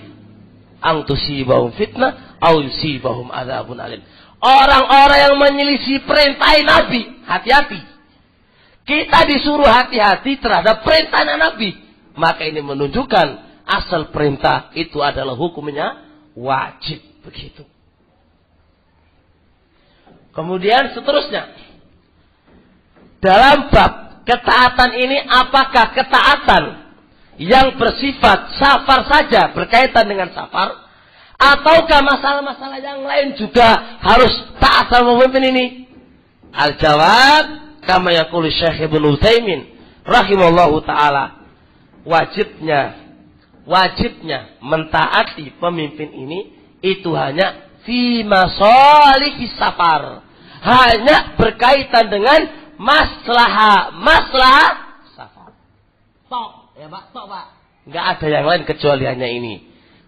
ang tusibahum fitnah aw yusibahum adzabun alim." Orang-orang yang menyelisih perintah Nabi, hati-hati. Kita disuruh hati-hati terhadap perintah Nabi. Maka ini menunjukkan asal perintah itu adalah hukumnya wajib. Begitu. Kemudian seterusnya. Dalam bab ketaatan ini apakah ketaatan yang bersifat safar saja berkaitan dengan safar Ataukah masalah-masalah yang lain juga harus taat sama pemimpin ini? Al-jawab, kama yaqulu Syekh Ibnu Utsaimin rahimallahu taala wajibnya wajibnya mentaati pemimpin ini itu hanya fi masalihi safar hanya berkaitan dengan maslaha maslaha safar tok. Ya Pak. Tok Pak. Nggak ada yang lain kecuali hanya ini.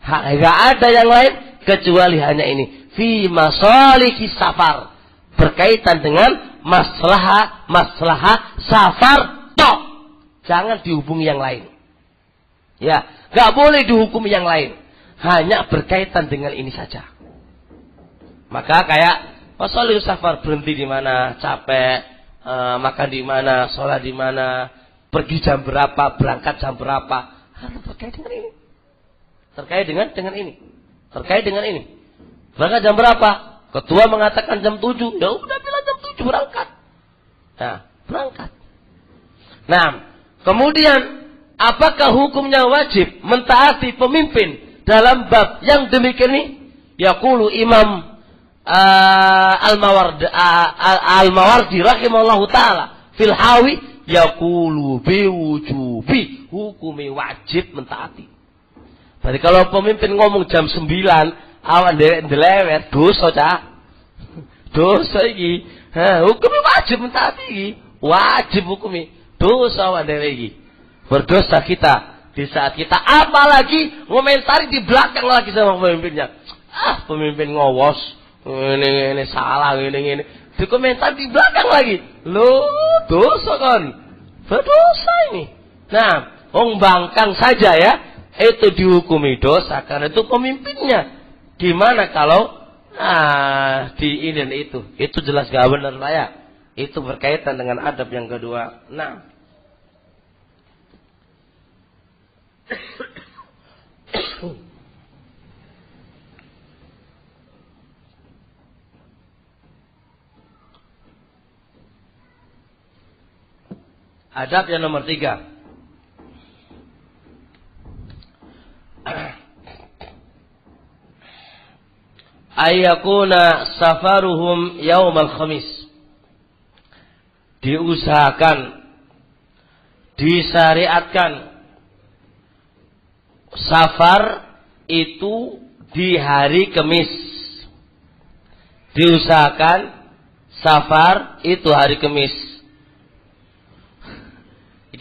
Nggak ada yang lain kecuali hanya ini. Fi masalihi safar. Berkaitan dengan maslaha maslaha safar tok. Jangan dihubungi yang lain. Ya nggak boleh dihukum yang lain. Hanya berkaitan dengan ini saja. Maka kayak Wasolil safar berhenti di mana, capek, e, makan di mana, sholat di mana, pergi jam berapa, berangkat jam berapa. terkait dengan ini. Terkait dengan dengan ini. Terkait dengan ini. Berangkat jam berapa? Ketua mengatakan jam 7. Ya udah bilang jam 7 berangkat. Nah, berangkat. Nah, kemudian apakah hukumnya wajib mentaati pemimpin dalam bab yang demikian ini? Yaqulu Imam uh, Al-Mawardi uh, Al-Mawardi rahimahullahu taala fil hawi yaqulu biwujubi hukumi wajib mentaati. Jadi kalau pemimpin ngomong jam 9 awan derek ndelewet dosa cah. Dosa iki. Ha, hukumi wajib mentaati iki. Wajib hukumi. Dosa awan derek iki. Berdosa kita di saat kita apalagi ngomentari di belakang lagi sama pemimpinnya. Ah, pemimpin ngowos ini ini salah ini ini dikomentar di belakang lagi. Lo dosa kan? Berdosa ini. Nah Wong bangkang saja ya itu dihukumi dosa karena itu pemimpinnya. Gimana kalau ah di ini dan itu. Itu jelas gak benar lah ya. Itu berkaitan dengan adab yang kedua. Nah Adab yang nomor tiga. Ayakuna safaruhum yaumal khamis. Diusahakan, disyariatkan safar itu di hari Kamis. Diusahakan safar itu hari Kamis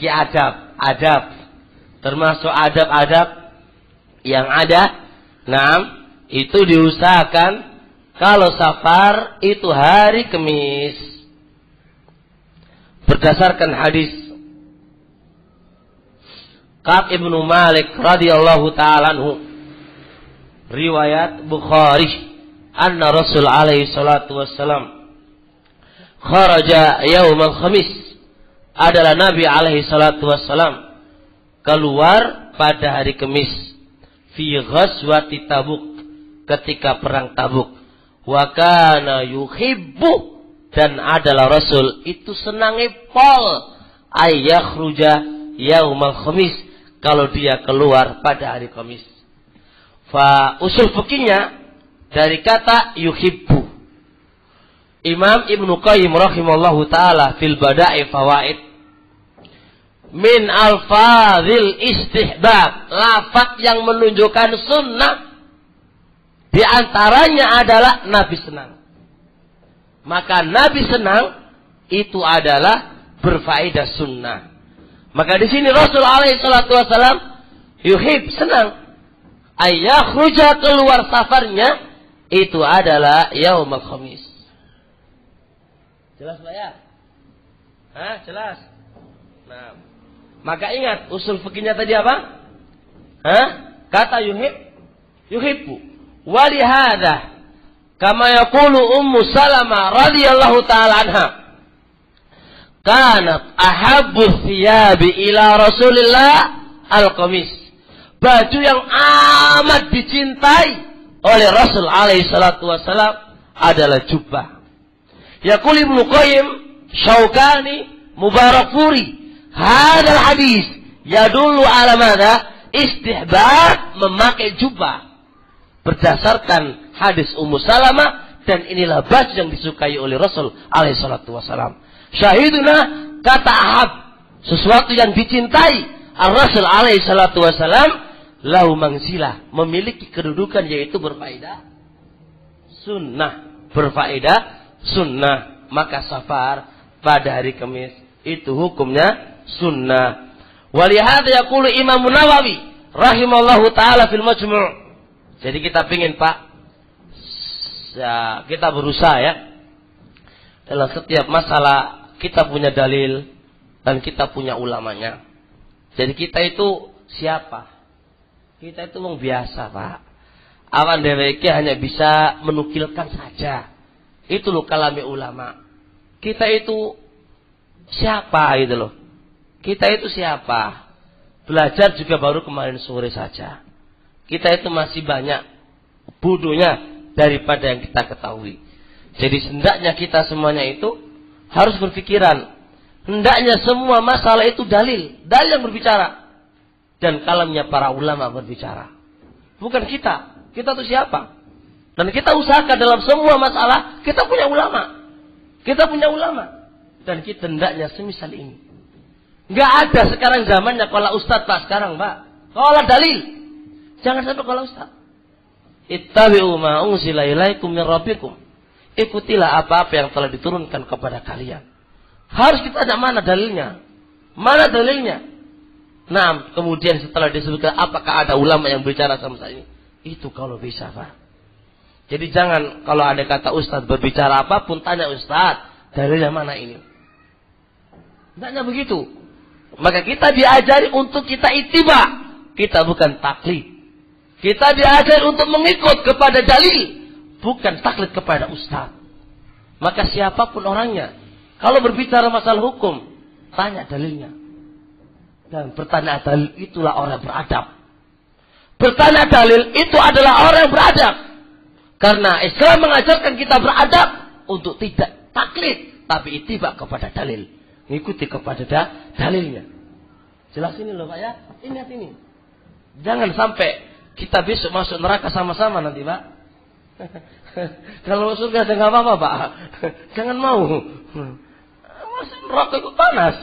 Iki adab, adab. Termasuk adab-adab yang ada. Nah, itu diusahakan kalau safar itu hari Kamis. Berdasarkan hadis Ka'ab ibnu Malik radhiyallahu taala riwayat Bukhari anna Rasul alaihi salatu wassalam kharaja yaumal khamis adalah Nabi alaihi salatu wassalam keluar pada hari Kamis fi ghazwati Tabuk ketika perang Tabuk. Wa kana yuhibbu dan adalah Rasul itu senangi pol ayakhruja yaumal khamis kalau dia keluar pada hari Kamis fa usul fikihnya dari kata yuhibbu Imam Ibnu Qayyim rahimallahu taala fil Bada'i Fawaid. Min alfazil istihbab. Lafaz yang menunjukkan sunnah. Di antaranya adalah Nabi senang. Maka Nabi senang itu adalah berfaedah sunnah. Maka di sini Rasul alaihi salatu wasalam yuhib senang. Ayakhruja keluar safarnya itu adalah yaumul khamis jelas Pak ya Hah, jelas nah maka ingat usul fikihnya tadi apa? Hah? Kata yuhib, yuhibbu. Walihada kama yaqulu Ummu Salamah radhiyallahu taala anha. Kanat ahabbu thiyabi ila Rasulillah al-qamis. Baju yang amat dicintai oleh Rasul alaihi salatu wasalam adalah jubah. Yaqul Ibnu Qayyim Syaukani Mubarakfuri hadal hadis ya dulu ala mana istihbab memakai jubah berdasarkan hadis Ummu Salamah dan inilah baju yang disukai oleh Rasul alaihi salatu wasalam. Syahiduna kata ahab. Sesuatu yang dicintai. Al-Rasul alaihi salatu wasalam. Lahu mangsilah. Memiliki kedudukan yaitu berfaedah. Sunnah. Berfaedah sunnah. Maka safar pada hari Kamis. Itu hukumnya sunnah. Walihada yaqulu Imam Nawawi rahimallahu taala fil majmu'. Jadi kita pingin Pak ya, kita berusaha ya dalam setiap masalah kita punya dalil dan kita punya ulamanya. Jadi kita itu siapa? Kita itu wong biasa, Pak. Awan DWK hanya bisa menukilkan saja. Itu loh kalami ulama. Kita itu siapa gitu loh. Kita itu siapa? Belajar juga baru kemarin sore saja. Kita itu masih banyak bodohnya daripada yang kita ketahui. Jadi hendaknya kita semuanya itu harus berpikiran. Hendaknya semua masalah itu dalil. Dalil yang berbicara. Dan kalamnya para ulama berbicara. Bukan kita. Kita itu siapa? Dan kita usahakan dalam semua masalah, kita punya ulama. Kita punya ulama. Dan kita hendaknya semisal ini. Nggak ada sekarang zamannya kalau ustadz pak sekarang pak. Kalau dalil. Jangan sampai kalau ustadz. Ittabi'u ma unzila ilaikum min rabbikum. Ikutilah apa-apa yang telah diturunkan kepada kalian. Harus kita ada mana dalilnya? Mana dalilnya? Nah, kemudian setelah disebutkan apakah ada ulama yang bicara sama saya ini? Itu kalau bisa, Pak. Jadi jangan kalau ada kata ustadz berbicara apa pun tanya ustadz dalilnya mana ini? Tanya begitu. Maka kita diajari untuk kita itiba. Kita bukan taklid. Kita diajari untuk mengikut kepada dalil. Bukan taklid kepada ustaz. Maka siapa pun orangnya. Kalau berbicara masalah hukum. Tanya dalilnya. Dan bertanya dalil itulah orang beradab. Bertanya dalil itu adalah orang yang beradab. Karena Islam mengajarkan kita beradab untuk tidak taklid. Tapi itiba kepada dalil Ngikuti kepada da dalilnya. Jelas ini loh Pak ya. Ingat ini. Jangan sampai kita besok masuk neraka sama-sama nanti Pak. Kalau surga saya nggak apa-apa Pak. Jangan mau. Masuk neraka itu panas.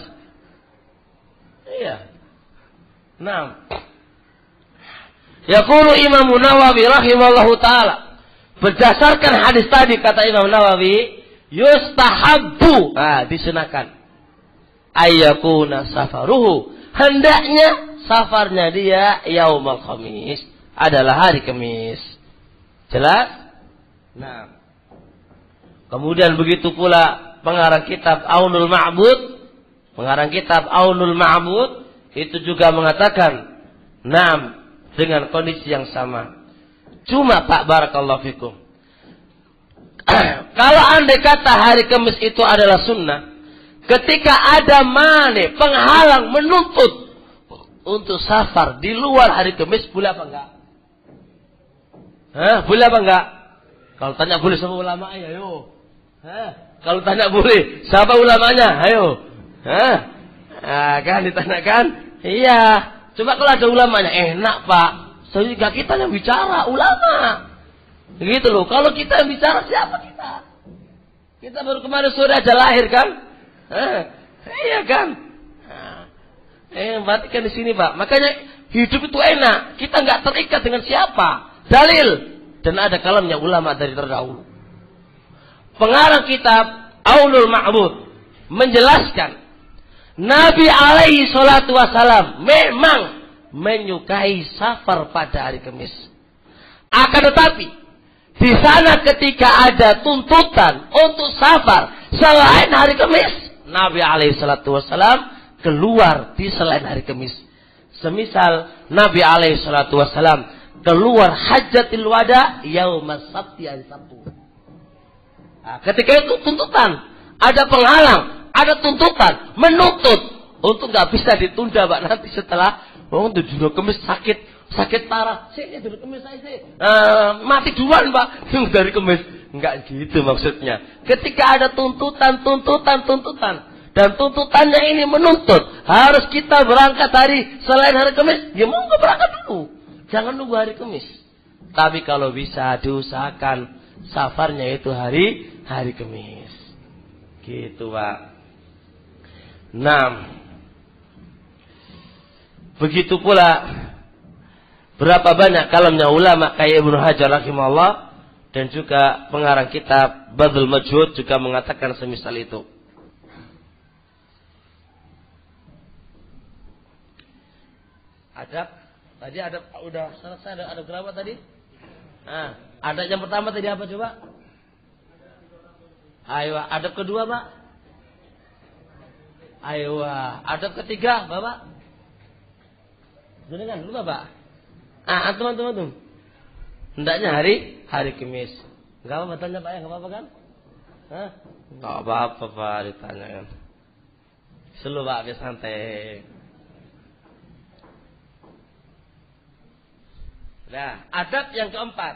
Iya. Nah. Yaqulu Imam Nawawi rahimallahu taala. Berdasarkan hadis tadi kata Imam Nawawi, yustahabbu. Ah, disunahkan ayyakuna safaruhu. Hendaknya safarnya dia yaumal khamis adalah hari Kamis. Jelas? Nah. Kemudian begitu pula pengarang kitab Aunul Ma'bud, pengarang kitab Aunul Ma'bud itu juga mengatakan, "Nam dengan kondisi yang sama." Cuma Pak Barakallahu fikum. Kalau andai kata hari Kamis itu adalah sunnah, Ketika ada mane, penghalang, menuntut untuk safar di luar hari Kamis, boleh apa enggak? Hah, boleh apa enggak? Kalau tanya boleh sama ulama ya, ayo. Hah? Kalau tanya boleh, siapa ulamanya? Ayo. Hah? Nah, kan ditanyakan? Iya. Coba kalau ada ulamanya, enak pak. Sehingga kita yang bicara, ulama. Begitu loh. Kalau kita yang bicara, siapa kita? Kita baru kemarin sore aja lahir kan? Eh, iya kan? Eh, perhatikan di sini pak. Makanya hidup itu enak. Kita nggak terikat dengan siapa. Dalil. Dan ada kalamnya ulama dari terdahulu. Pengarang kitab Aulul Ma'bud menjelaskan Nabi alaihi salatu wasalam memang menyukai safar pada hari Kamis. Akan tetapi di sana ketika ada tuntutan untuk safar selain hari Kamis, Nabi alaihissalatu wassalam keluar di selain hari Kamis. Semisal Nabi alaihissalatu wassalam keluar hajatil wada yaumas sabti hari Sabtu. Nah, ketika itu tuntutan, ada penghalang, ada tuntutan, menuntut untuk nggak bisa ditunda, Pak nanti setelah oh tujuh kemis sakit sakit parah, saya dulu kemis saya sih, uh, mati duluan Pak dari kemis Enggak gitu maksudnya. Ketika ada tuntutan, tuntutan, tuntutan. Dan tuntutannya ini menuntut. Harus kita berangkat hari selain hari Kamis. Ya mau berangkat dulu. Jangan nunggu hari Kamis. Tapi kalau bisa diusahakan safarnya itu hari hari Kamis. Gitu Pak. Nah, begitu pula berapa banyak kalamnya ulama kayak Ibnu Hajar rahimahullah dan juga pengarang kitab Badul Majhud juga mengatakan semisal itu. Adab tadi ada udah selesai ada ada berapa tadi? Nah, ada yang pertama tadi apa coba? Ayo, adab kedua, Pak. Ayo, adab ketiga, Bapak. Jenengan lupa, Pak. Ah, antum antum antum. Hendaknya hari hari Kamis. Enggak apa-apa tanya Pak ya, enggak apa-apa kan? Hah? Enggak apa-apa Pak ditanya kan. Selalu Pak biar santai. Nah, adab yang keempat.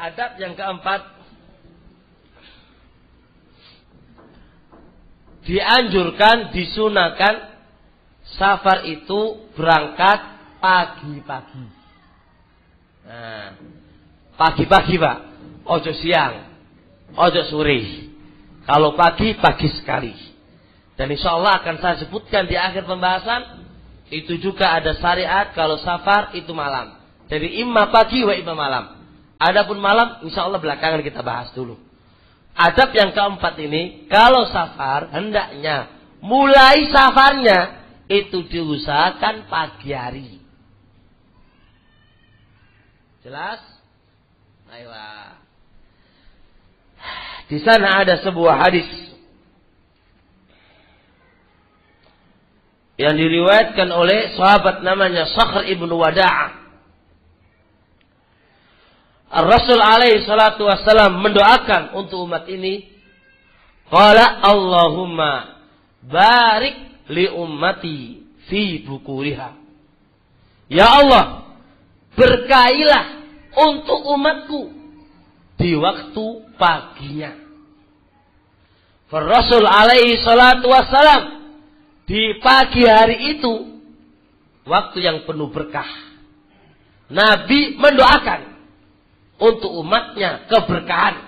Adab yang keempat dianjurkan, disunahkan safar itu berangkat pagi-pagi. Nah, pagi-pagi pak, ojo siang, ojo sore. Kalau pagi, pagi sekali. Dan insya Allah akan saya sebutkan di akhir pembahasan, itu juga ada syariat kalau safar itu malam. Jadi imma pagi wa imma malam. Adapun malam, insya Allah belakangan kita bahas dulu. Adab yang keempat ini, kalau safar, hendaknya mulai safarnya itu diusahakan pagi hari. Jelas? Ayo. Di sana ada sebuah hadis yang diriwayatkan oleh sahabat namanya Sakhr ibnu Wada'ah. Rasul alaihi salatu wassalam mendoakan untuk umat ini. Qala Allahumma barik li ummati fi bukuriha. Ya Allah, berkailah untuk umatku di waktu paginya. Rasul alaihi salatu wassalam di pagi hari itu waktu yang penuh berkah. Nabi mendoakan untuk umatnya keberkahan.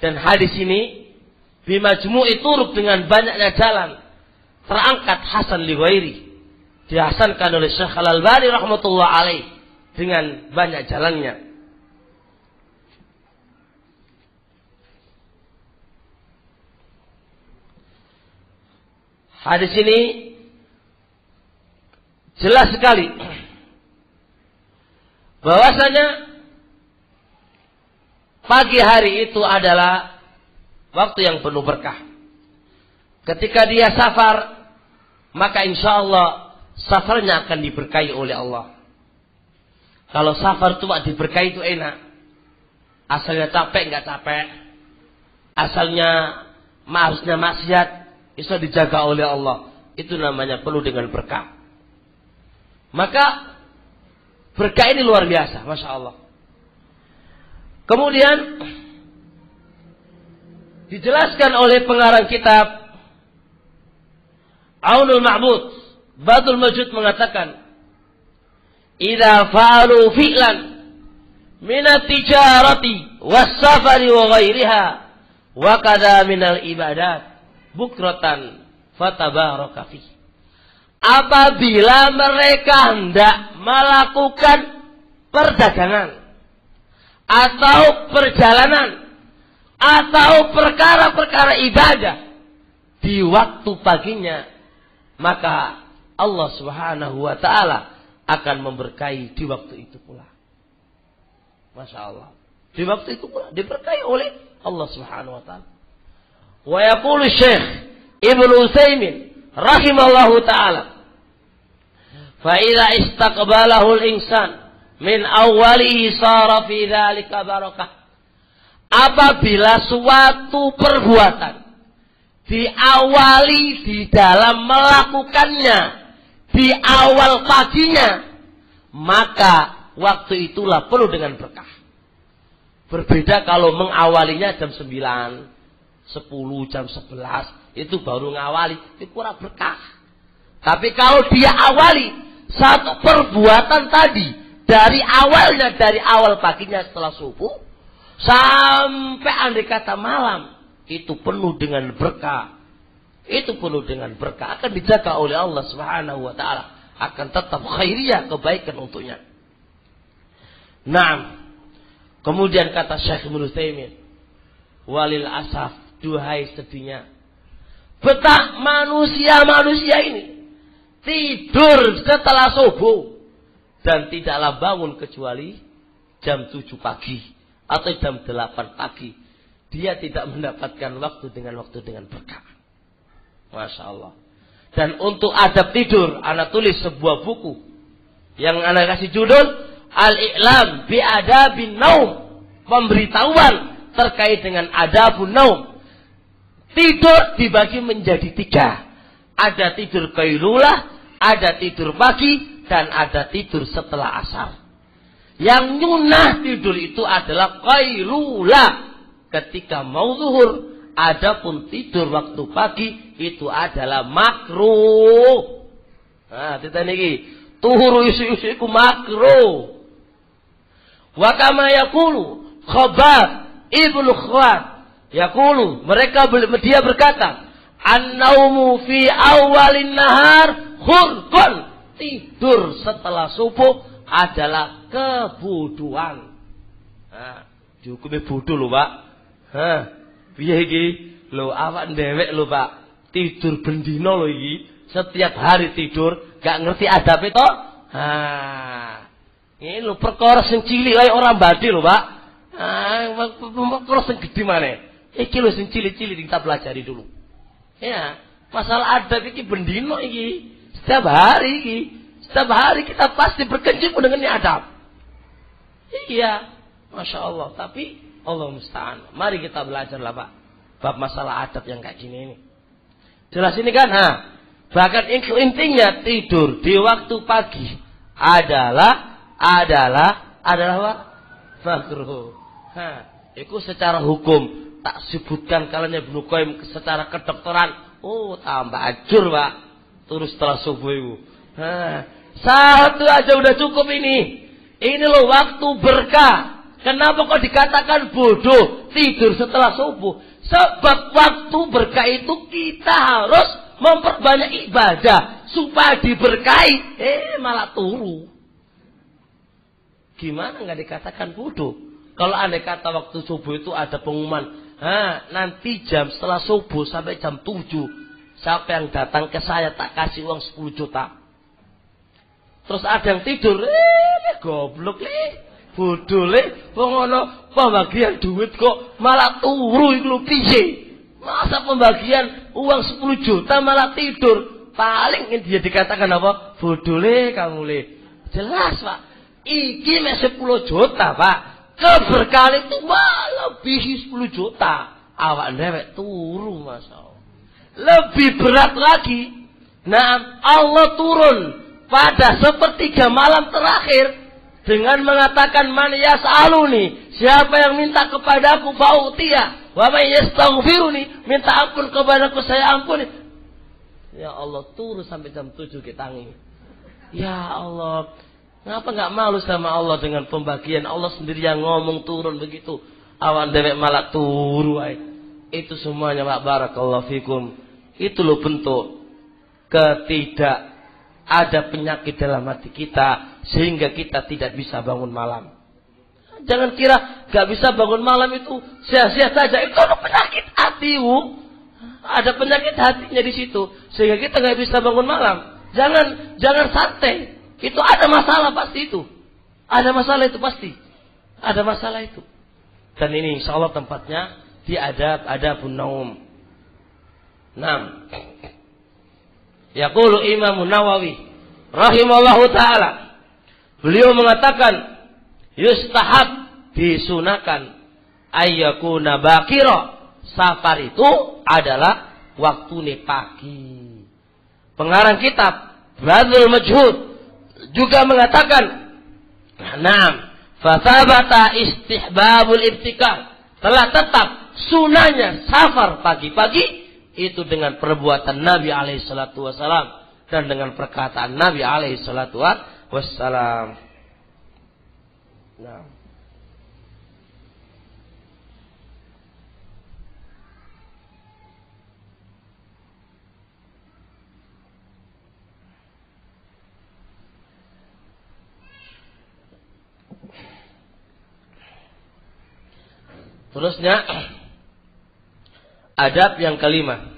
Dan hadis ini bimajmu'i turuk dengan banyaknya jalan terangkat Hasan Lighairi dihasankan oleh Syekh Al-Albani rahmatullah alaih dengan banyak jalannya. Hadis ini jelas sekali bahwasanya pagi hari itu adalah waktu yang penuh berkah. Ketika dia safar, maka insya Allah safarnya akan diberkahi oleh Allah. Kalau safar itu diberkahi itu enak. Asalnya capek nggak capek. Asalnya harusnya maksiat bisa dijaga oleh Allah. Itu namanya penuh dengan berkah. Maka berkah ini luar biasa, masya Allah. Kemudian dijelaskan oleh pengarang kitab Aunul Ma'bud, Badul Majud mengatakan, idza fa'alu fi'lan min at-tijarati was-safari wa ghairiha wa kadha min al-ibadat bukratan fatabaraka fi. Apabila mereka hendak melakukan perdagangan atau perjalanan atau perkara-perkara ibadah di waktu paginya maka Allah Subhanahu wa taala akan memberkahi di waktu itu pula. Masya Allah. Di waktu itu pula diberkahi oleh Allah Subhanahu wa taala. Wa yaqulu Syekh Ibnu Utsaimin rahimallahu taala fa idza istaqbalahu al-insan min awwalihi sara fi dzalika barakah. Apabila suatu perbuatan diawali di dalam melakukannya di awal paginya, maka waktu itulah penuh dengan berkah. Berbeda kalau mengawalinya jam 9, 10, jam 11, itu baru ngawali, itu kurang berkah. Tapi kalau dia awali satu perbuatan tadi, dari awalnya, dari awal paginya setelah subuh, sampai andai kata malam, itu penuh dengan berkah. Itu penuh dengan berkah akan dijaga oleh Allah Subhanahu wa taala. Akan tetap khairiyah kebaikan untuknya. Nah, kemudian kata Syekh Ibnu walil asaf, duhai sedihnya. Betah manusia-manusia ini tidur setelah subuh dan tidaklah bangun kecuali jam 7 pagi atau jam 8 pagi. Dia tidak mendapatkan waktu dengan waktu dengan berkah. Masya Allah. Dan untuk adab tidur, anak tulis sebuah buku yang anak kasih judul Al-I'lam bi adabin naum. Pemberitahuan terkait dengan adabun naum. Tidur dibagi menjadi tiga. Ada tidur kailulah, ada tidur pagi, dan ada tidur setelah asar. Yang nyunah tidur itu adalah kailulah ketika mau zuhur. Adapun tidur waktu pagi itu adalah makruh. Nah, kita niki tuhuru isu-isu iku makruh. Wa kama yaqulu ibnu Khawat yaqulu mereka dia berkata an-naumu fi awalin nahar khurqun tidur setelah subuh adalah kebodohan. Nah, dihukumi bodoh lho, Pak. Hah, piye iki? Lho, awak ndewek lho, Pak. Tidur bendino lho iki. Setiap hari tidur, gak ngerti adabe to? Hah. Ini lo perkara sing cilik orang badi lo Pak. Ah, perkara sing gede mana? Iki lo sing cilik-cilik kita pelajari dulu. Ya, masalah adab iki bendino iki. Setiap hari iki. Setiap hari kita pasti berkecimpung dengan adab. Iya, Masya Allah. Tapi Allah musta'an. Mari kita belajar lah Pak. Bab masalah adab yang kayak gini ini. Jelas ini kan? Ha. Bahkan intinya tidur di waktu pagi adalah adalah adalah apa? Makruh. Ha, itu secara hukum tak sebutkan kalian Ibnu Qayyim secara kedokteran. Oh, tambah ajur, Pak. Terus setelah subuh itu. Ha, satu aja udah cukup ini. Ini loh waktu berkah. Kenapa kok dikatakan bodoh tidur setelah subuh? Sebab waktu berkah itu kita harus memperbanyak ibadah supaya diberkahi. Eh malah turu. Gimana nggak dikatakan bodoh? Kalau anda kata waktu subuh itu ada pengumuman, ha, nanti jam setelah subuh sampai jam 7, siapa yang datang ke saya tak kasih uang 10 juta. Terus ada yang tidur, eh, goblok le, bodoh le, pengono pembagian duit kok malah turu itu piye? Masa pembagian uang 10 juta malah tidur? Paling dia dikatakan apa? Bodoh le kamu le. Jelas pak. Iki mek 10 juta, Pak. Keberkahan itu malah lebih 10 juta. Awak dewek turu, Masya. Lebih berat lagi. Nah, Allah turun pada sepertiga malam terakhir dengan mengatakan man yas'aluni siapa yang minta kepadaku fa'utiya wa man yastaghfiruni minta ampun kepadaku saya ampuni ya Allah turun sampai jam 7 kita ini ya Allah Kenapa nggak malu sama Allah dengan pembagian Allah sendiri yang ngomong turun begitu. Awan dewek malah turu. Itu semuanya Pak Barakallahu fikum. Itu loh bentuk ketidak ada penyakit dalam hati kita sehingga kita tidak bisa bangun malam. Jangan kira nggak bisa bangun malam itu sia-sia saja. Itu ada penyakit hatimu. Ada penyakit hatinya di situ sehingga kita nggak bisa bangun malam. Jangan jangan santai. Itu ada masalah pasti itu. Ada masalah itu pasti. Ada masalah itu. Dan ini insya Allah tempatnya di adab adabun naum. Enam. Yaqulu Imam Nawawi rahimallahu taala. Beliau mengatakan yustahab disunahkan ayyakuna bakira. Safar itu adalah waktu pagi. Pengarang kitab Badrul Majhud juga mengatakan, "Nah, fathabata istihbabul ibtikar." Telah tetap sunahnya safar pagi-pagi itu dengan perbuatan Nabi alaihi salatu wasalam dan dengan perkataan Nabi alaihi salatu wasalam. Nah. Terusnya adab yang kelima.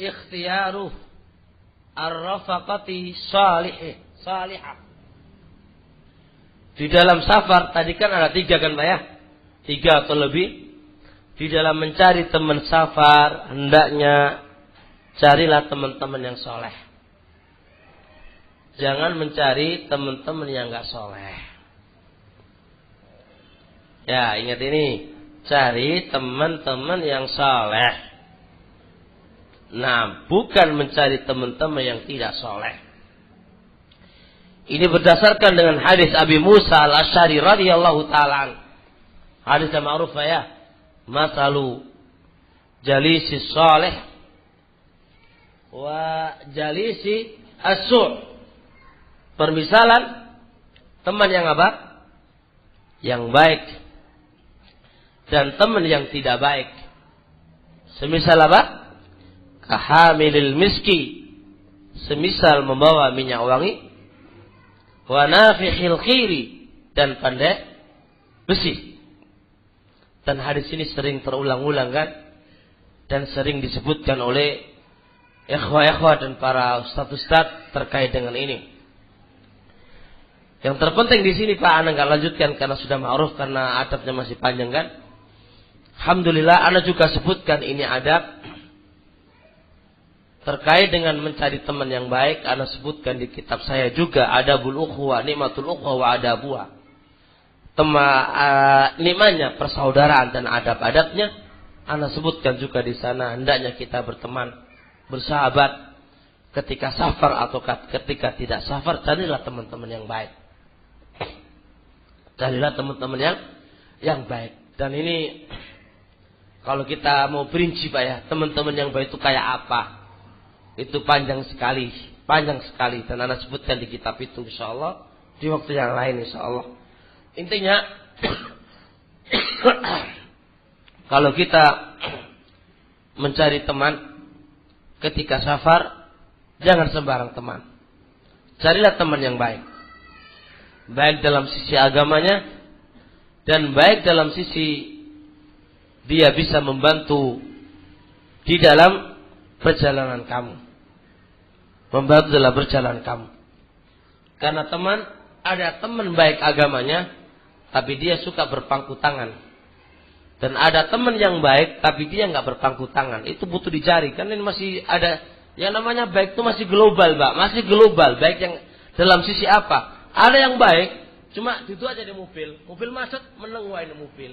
Ikhtiyaru ar-rafaqati salih salihah. Di dalam safar tadi kan ada tiga kan Pak ya? Tiga atau lebih. Di dalam mencari teman safar hendaknya carilah teman-teman yang soleh. Jangan mencari teman-teman yang gak soleh. Ya ingat ini. Cari teman-teman yang soleh. Nah bukan mencari teman-teman yang tidak soleh. Ini berdasarkan dengan hadis Abi Musa al-Ashari radhiyallahu taala. Hadis yang ma'ruf ya. Masalu jalisi salih wa jalisi asu. Permisalan teman yang apa? Yang baik dan teman yang tidak baik. Semisal apa? Kahamilil miski. Semisal membawa minyak wangi wa nafihil khiri dan pandai besi. Dan hadis ini sering terulang-ulang kan dan sering disebutkan oleh ikhwah-ikhwah dan para ustaz-ustaz terkait dengan ini. Yang terpenting di sini Pak Ana nggak lanjutkan karena sudah ma'ruf karena adabnya masih panjang kan. Alhamdulillah Ana juga sebutkan ini adab. Terkait dengan mencari teman yang baik Anda sebutkan di kitab saya juga ada bul ukhwa nikmatul ukhwa wa adabuha. Tema uh, nikmatnya persaudaraan dan adab-adabnya Anda sebutkan juga di sana hendaknya kita berteman bersahabat. Ketika safar atau ketika tidak safar carilah teman-teman yang baik. Carilah teman-teman yang yang baik. Dan ini kalau kita mau perinci pak ya teman-teman yang baik itu kayak apa itu panjang sekali, panjang sekali dan Anda sebutkan di kitab itu insya Allah di waktu yang lain insya Allah. Intinya kalau kita mencari teman ketika safar jangan sembarang teman. Carilah teman yang baik. Baik dalam sisi agamanya dan baik dalam sisi dia bisa membantu di dalam perjalanan kamu membantu dalam berjalan kamu. Karena teman, ada teman baik agamanya, tapi dia suka berpangku tangan. Dan ada teman yang baik, tapi dia nggak berpangku tangan. Itu butuh dicari. Kan ini masih ada, yang namanya baik itu masih global, Mbak. Masih global. Baik yang dalam sisi apa? Ada yang baik, cuma itu aja di mobil. Mobil menengwai ini mobil.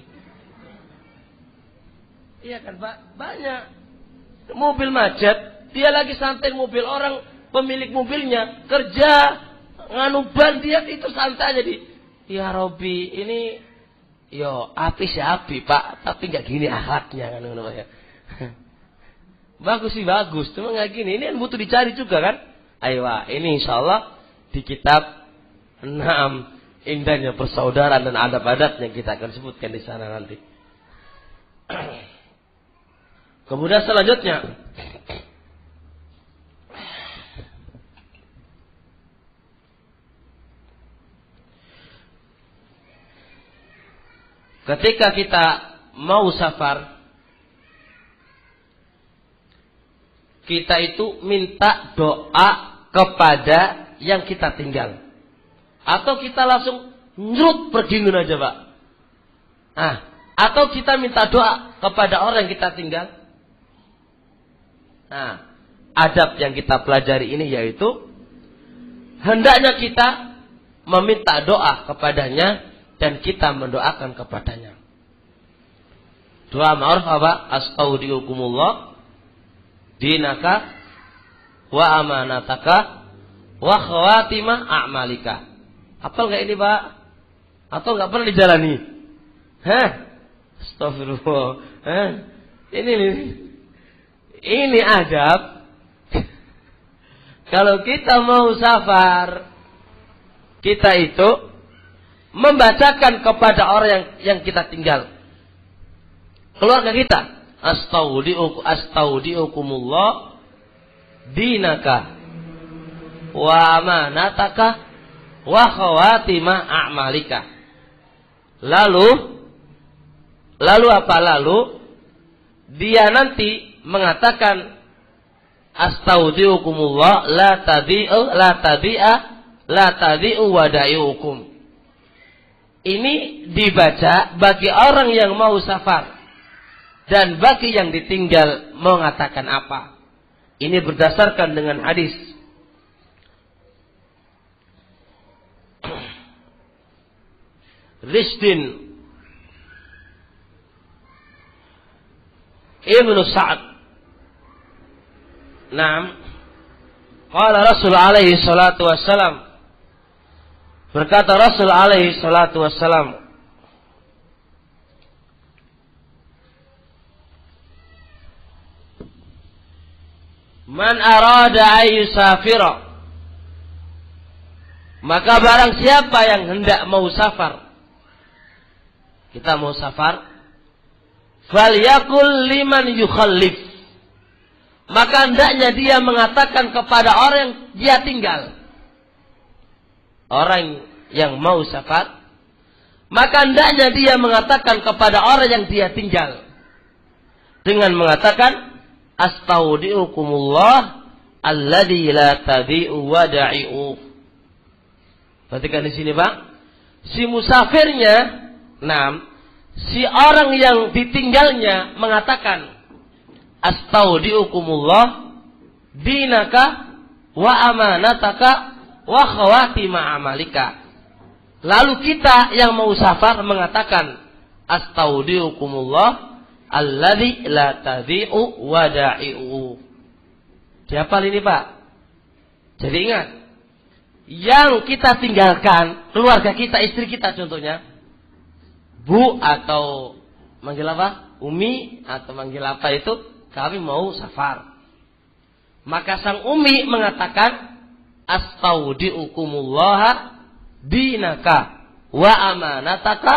Iya kan, Pak? Banyak. Mobil macet, dia lagi santai mobil orang pemilik mobilnya kerja nganu ban dia itu santai aja di ya Robi ini yo api sih api pak tapi nggak gini akhlaknya kan ya. Bagus sih bagus. Cuma nggak gini. Ini kan butuh dicari juga kan? Ayo ini insya Allah di kitab enam indahnya persaudaraan dan adab-adab yang kita akan sebutkan di sana nanti kemudian selanjutnya Ketika kita mau safar, kita itu minta doa kepada yang kita tinggal. Atau kita langsung nyerut pergi aja pak. Nah, atau kita minta doa kepada orang yang kita tinggal. Nah, adab yang kita pelajari ini yaitu hendaknya kita meminta doa kepadanya dan kita mendoakan kepadanya. Doa ma'ruf apa? Astaudiukumullah dinaka wa amanataka wa khawatimah a'malika. Apa enggak ini, Pak? Atau enggak pernah dijalani? Hah? Astagfirullah. Hah? Ini ini. Ini adab. Kalau kita mau safar, kita itu membacakan kepada orang yang yang kita tinggal. Keluarga kita. Astaudiukum astaudiukumullah dinaka wa amanataka wa khawatima a'malika. Lalu lalu apa lalu? Dia nanti mengatakan astaudiukumullah la tabi'u la tabi'a la tabi'u wadai'ukum. Ini dibaca bagi orang yang mau safar dan bagi yang ditinggal mengatakan apa. Ini berdasarkan dengan hadis Risdin Ibnu Sa'ad Naam. Qala Rasul alaihi salatu wassalam. Berkata Rasul alaihi salatu wassalam. Man arada ayyusafira Maka barang siapa yang hendak mau safar. Kita mau safar. Falyakul liman yukhallif maka hendaknya dia mengatakan kepada orang yang dia tinggal. Orang yang mau safar. Maka hendaknya dia mengatakan kepada orang yang dia tinggal. Dengan mengatakan. Astaudiukumullah alladhi la tabi'u wada'i'u. Perhatikan di sini Pak. Si musafirnya, enam, si orang yang ditinggalnya mengatakan, astaudiukumullah dinaka wa amanataka wa khawatima amalika. Lalu kita yang mau safar mengatakan astaudiukumullah alladzi la tadhi'u wada'i'u. Siapa ini Pak? Jadi ingat, yang kita tinggalkan, keluarga kita, istri kita contohnya, bu atau manggil apa? Umi atau manggil apa itu kami mau safar. Maka sang umi mengatakan, Astaudi'ukumullah dinaka wa amanataka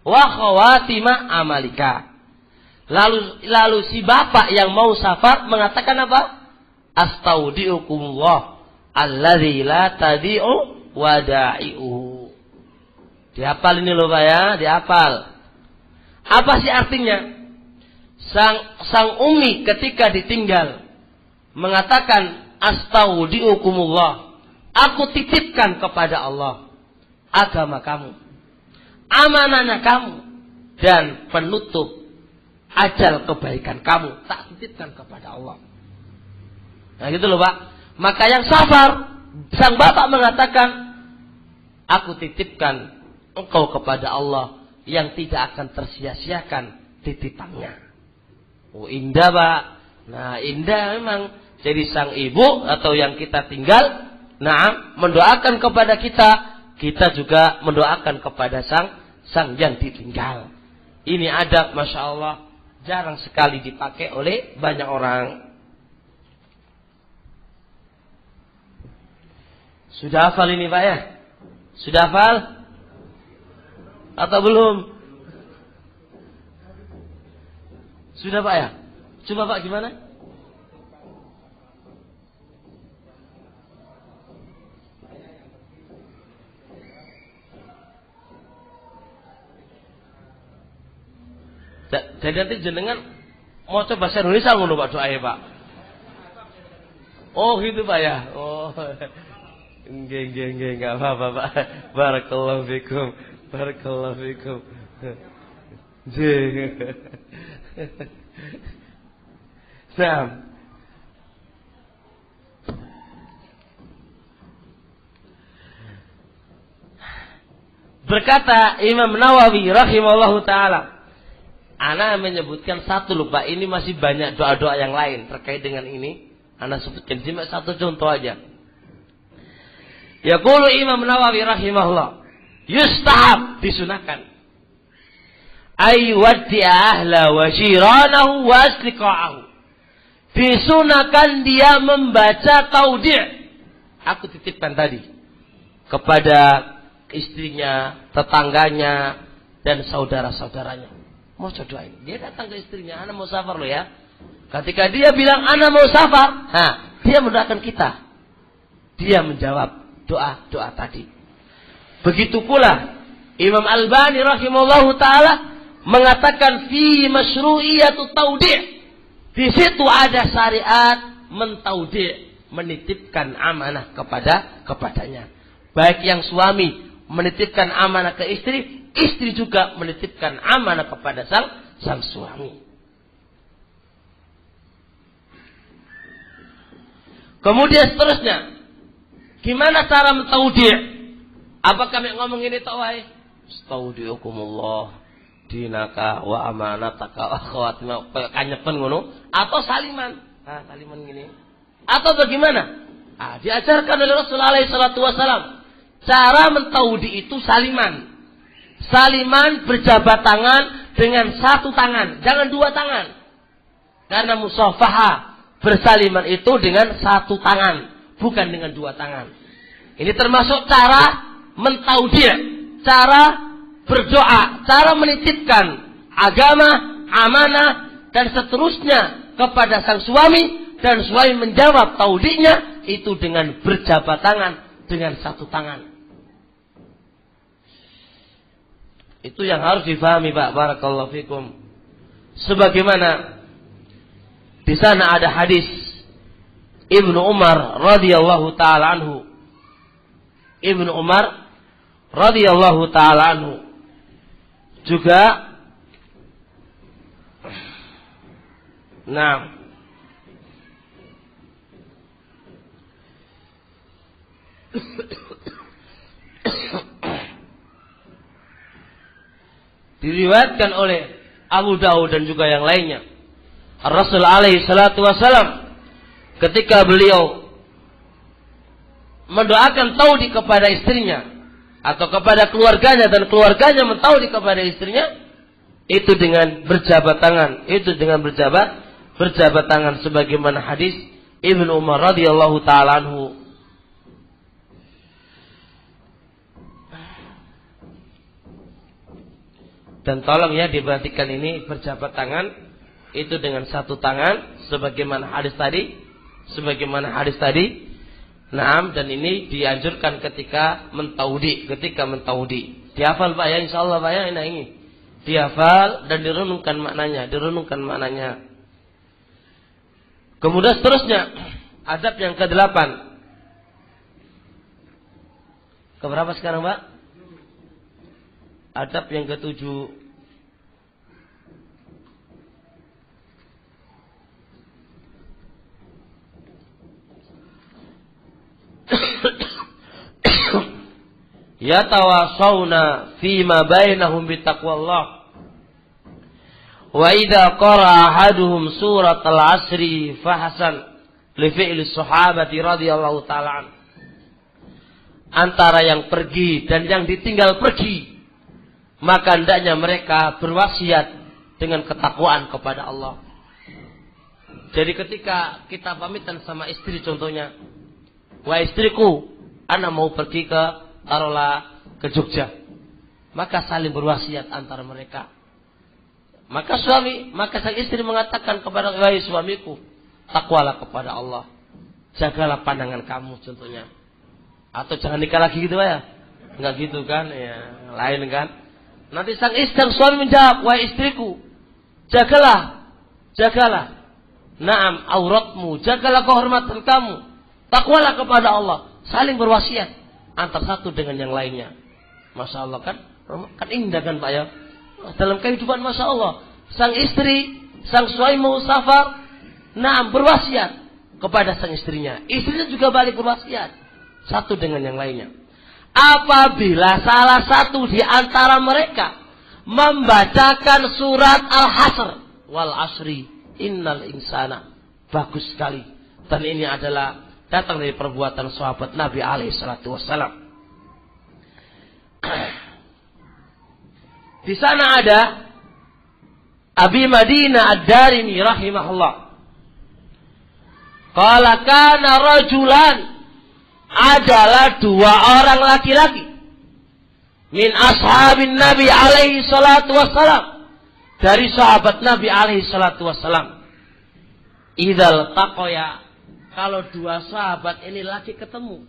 wa khawatima amalika. Lalu lalu si bapak yang mau safar mengatakan apa? Astaudi'ukumullah alladzi la tadi'u wada'i'uhu. Dihafal ini loh Pak ya, dihafal. Apa sih artinya? Sang sang umi ketika ditinggal mengatakan astaudiukumullah aku titipkan kepada Allah agama kamu amanahnya kamu dan penutup ajal kebaikan kamu tak titipkan kepada Allah. Nah gitu loh Pak. Maka yang sabar sang bapak mengatakan aku titipkan engkau kepada Allah yang tidak akan tersia-siakan titipannya Oh indah pak. Nah indah memang jadi sang ibu atau yang kita tinggal. Nah mendoakan kepada kita. Kita juga mendoakan kepada sang sang yang ditinggal. Ini adab masya Allah jarang sekali dipakai oleh banyak orang. Sudah hafal ini Pak ya? Sudah hafal? Atau belum? Sudah Pak ya? Coba Pak gimana? Jadi nanti jenengan mau coba bahasa Indonesia ngono Pak doa Pak. Oh gitu Pak ya. Oh. Nggih nggih nggih enggak apa-apa Pak. Barakallahu fikum. Barakallahu fikum. nah. Berkata Imam Nawawi rahimahullahu taala, Ana menyebutkan satu lupa, ini masih banyak doa-doa yang lain terkait dengan ini. Ana sebutkan cuma satu contoh aja. Yaqulu Imam Nawawi rahimahullah, yustahab disunahkan ay ahla wa shiranahu wa asliqa'ahu. Disunahkan dia membaca taudi' aku titipkan tadi kepada istrinya, tetangganya dan saudara-saudaranya. Mau doain. Dia datang ke istrinya, anak mau safar lo ya. Ketika dia bilang anak mau safar, ha, dia mendoakan kita. Dia menjawab doa-doa tadi. Begitu pula Imam Al-Bani rahimahullahu taala mengatakan fi masyru'iyatu taudi'. Di situ ada syariat mentaudi', menitipkan amanah kepada kepadanya. Baik yang suami menitipkan amanah ke istri, istri juga menitipkan amanah kepada sang sang suami. Kemudian seterusnya, gimana cara mentaudi'? Apa kami ngomong ini tak wahai? Dinaka wa amanataka wa khawatima kanyepen ngono atau saliman. Ah, saliman gini. Atau bagaimana? Ah, diajarkan oleh Rasulullah SAW cara mentaudi itu saliman. Saliman berjabat tangan dengan satu tangan, jangan dua tangan. Karena musafaha bersaliman itu dengan satu tangan, bukan dengan dua tangan. Ini termasuk cara mentaudi cara berdoa, cara menitipkan agama, amanah, dan seterusnya kepada sang suami dan suami menjawab taudinya itu dengan berjabat tangan dengan satu tangan. Itu yang harus difahami Pak Barakallahu fikum. Sebagaimana di sana ada hadis Ibnu Umar radhiyallahu taala anhu. Ibnu Umar radhiyallahu taala anhu juga Nah, diriwayatkan oleh Abu Daud dan juga yang lainnya. Rasul alaihi salatu wasalam ketika beliau mendoakan taudi kepada istrinya atau kepada keluarganya dan keluarganya mentaudi kepada istrinya itu dengan berjabat tangan. Itu dengan berjabat berjabat tangan sebagaimana hadis Ibnu Umar radhiyallahu taala anhu. Dan tolong ya diperhatikan ini berjabat tangan itu dengan satu tangan sebagaimana hadis tadi sebagaimana hadis tadi Naam dan ini dianjurkan ketika mentaudi, ketika mentaudi. Dihafal Pak ya, insya Allah Pak ya, ini, ini. Dihafal dan direnungkan maknanya, direnungkan maknanya. Kemudian seterusnya, adab yang ke-8. Keberapa sekarang Pak? Adab yang ke-7. Yatawasawna fima bainahum bitaqwallah. Wa idza qara ahaduhum surat al-asri fahasan li fi'li sahabati radhiyallahu ta'ala antara yang pergi dan yang ditinggal pergi maka hendaknya mereka berwasiat dengan ketakwaan kepada Allah. Jadi ketika kita pamitan sama istri contohnya Wah istriku, anak mau pergi ke taruhlah ke Jogja. Maka saling berwasiat antara mereka. Maka suami, maka sang istri mengatakan kepada wahai suamiku, takwalah kepada Allah. Jagalah pandangan kamu contohnya. Atau jangan nikah lagi gitu ya. Enggak gitu kan, ya, lain kan. Nanti sang istri, sang suami menjawab, wahai istriku, jagalah, jagalah. Naam auratmu, jagalah kehormatan kamu. Takwalah kepada Allah. Saling berwasiat. Antar satu dengan yang lainnya. Masya Allah kan. Kan indah kan Pak ya. Dalam kehidupan Masya Allah. Sang istri, sang suami mau safar. Nah berwasiat kepada sang istrinya. Istrinya juga balik berwasiat. Satu dengan yang lainnya. Apabila salah satu di antara mereka membacakan surat Al-Hasr wal asri innal insana bagus sekali dan ini adalah datang dari perbuatan sahabat Nabi alaihi salatu wassalam. Di sana ada Abi Madinah Ad-Darimi rahimahullah. Qala kana rajulan adalah dua orang laki-laki min ashabin Nabi alaihi salatu wassalam dari sahabat Nabi alaihi salatu wassalam. Idzal taqoya kalau dua sahabat ini lagi ketemu.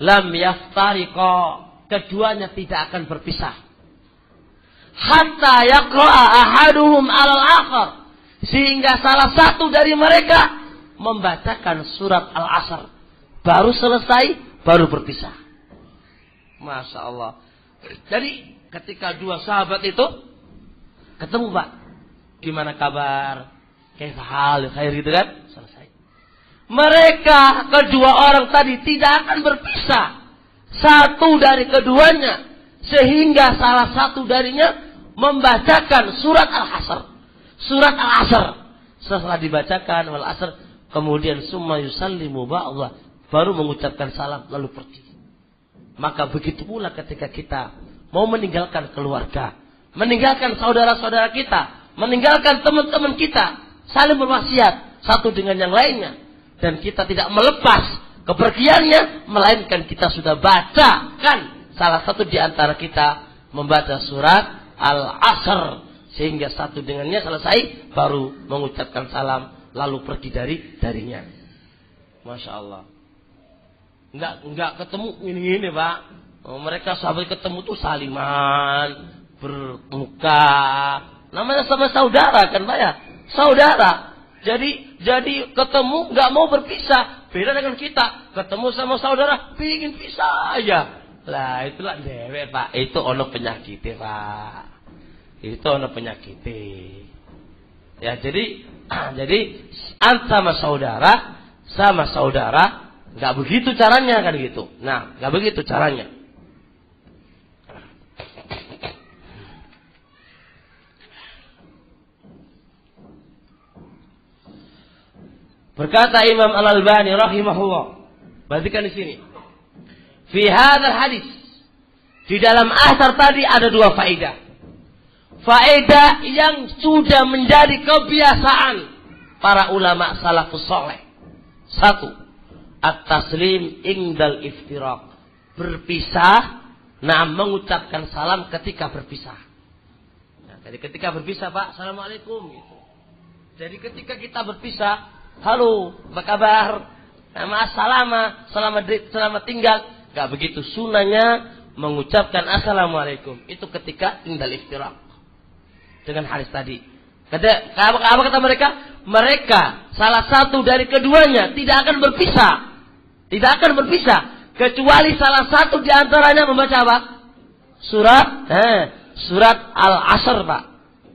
lam yaftariqa keduanya tidak akan berpisah. Hatta yaqra'a ahaduhum 'alal akhar sehingga salah satu dari mereka membacakan surat Al-Asr. Baru selesai baru berpisah. Masya Allah. Jadi ketika dua sahabat itu ketemu Pak. Gimana kabar? Kayak hal khair gitu kan? Selesai mereka kedua orang tadi tidak akan berpisah. Satu dari keduanya sehingga salah satu darinya membacakan surat al-asr surat al-asr setelah dibacakan wal asr kemudian summa yusallimu ba'dha baru mengucapkan salam lalu pergi. Maka begitu pula ketika kita mau meninggalkan keluarga meninggalkan saudara-saudara kita meninggalkan teman-teman kita saling berwasiat satu dengan yang lainnya dan kita tidak melepas kepergiannya melainkan kita sudah baca kan salah satu di antara kita membaca surat Al-Asr. Sehingga satu dengannya selesai baru mengucapkan salam lalu pergi dari darinya. Masya Allah. Nggak nggak ketemu ini ini pak. Oh, mereka sahabat ketemu tuh saliman bermuka. Namanya sama saudara kan pak ya? Saudara. Jadi jadi ketemu nggak mau berpisah. Beda dengan kita ketemu sama saudara pingin pisah aja. Lah itulah dewek pak. Itu ono penyakit pak. Itu ono penyakit. Ya jadi jadi sama saudara sama saudara nggak begitu caranya kan gitu. Nah nggak begitu caranya. Berkata Imam Al-Albani rahimahullah. Perhatikan di sini. Fi hadzal hadis. Di dalam asar tadi ada dua faedah. Faedah yang sudah menjadi kebiasaan para ulama salafus soleh. Satu. At-taslim ingdal iftiraq. Berpisah. Nah mengucapkan salam ketika berpisah. Nah, jadi ketika berpisah Pak. Assalamualaikum. Gitu. Jadi ketika kita berpisah halo, apa kabar? Nama assalama, selamat selamat tinggal. Gak begitu sunanya mengucapkan assalamualaikum. Itu ketika tinggal istirahat. Dengan hadis tadi. Kata, apa, apa kata mereka? Mereka salah satu dari keduanya tidak akan berpisah. Tidak akan berpisah. Kecuali salah satu di antaranya membaca apa? Surat, eh, surat Al-Asr, Pak.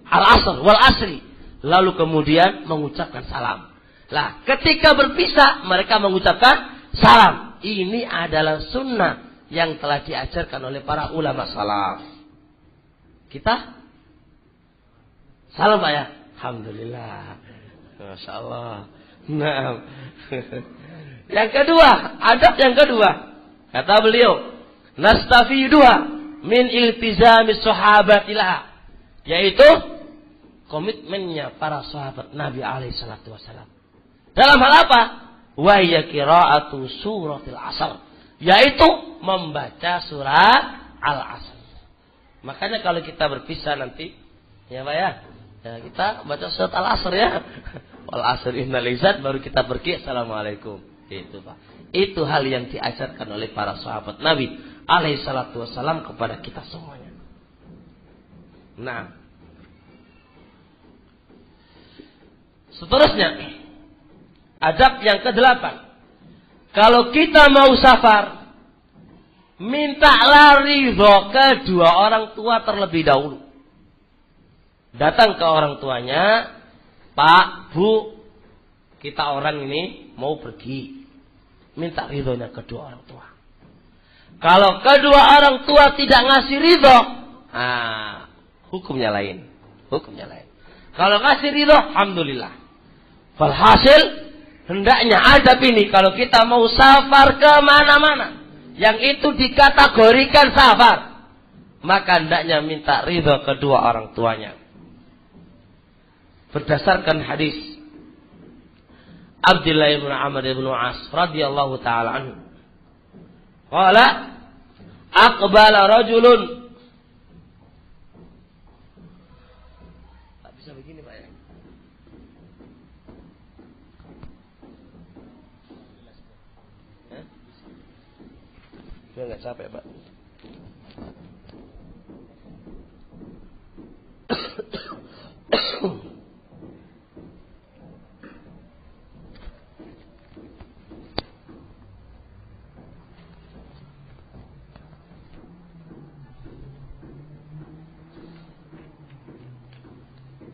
Al-Asr, wal Asri. Lalu kemudian mengucapkan salam. Lah, ketika berpisah mereka mengucapkan salam. Ini adalah sunnah yang telah diajarkan oleh para ulama salaf. Kita salam Pak ya. Alhamdulillah. Masya. Nah. yang kedua, adab yang kedua. Kata beliau, dua min iltizami sahabatilah. Yaitu komitmennya para sahabat Nabi alaihi salatu wasallam dalam hal apa? Qira'atu suratil asr. Yaitu membaca surat al-asr. Makanya kalau kita berpisah nanti, ya Pak ya, ya kita baca surat al-asr ya. Wal asr innal baru kita pergi assalamualaikum. Itu Pak. Itu hal yang diajarkan oleh para sahabat Nabi alaihi salatu kepada kita semuanya. Nah, seterusnya Adab yang kedelapan. Kalau kita mau safar, mintalah ridho kedua orang tua terlebih dahulu. Datang ke orang tuanya, Pak, Bu, kita orang ini mau pergi. Minta ridhonya kedua orang tua. Kalau kedua orang tua tidak ngasih ridho, ah, hukumnya lain. Hukumnya lain. Kalau ngasih ridho, Alhamdulillah. Falhasil, Hendaknya adab ini kalau kita mau safar ke mana-mana. Yang itu dikategorikan safar. Maka hendaknya minta ridho kedua orang tuanya. Berdasarkan hadis Abdullah ibn Amr ibn As radhiyallahu taala anhu. Qala aqbala rajulun Biar nggak capek, Pak.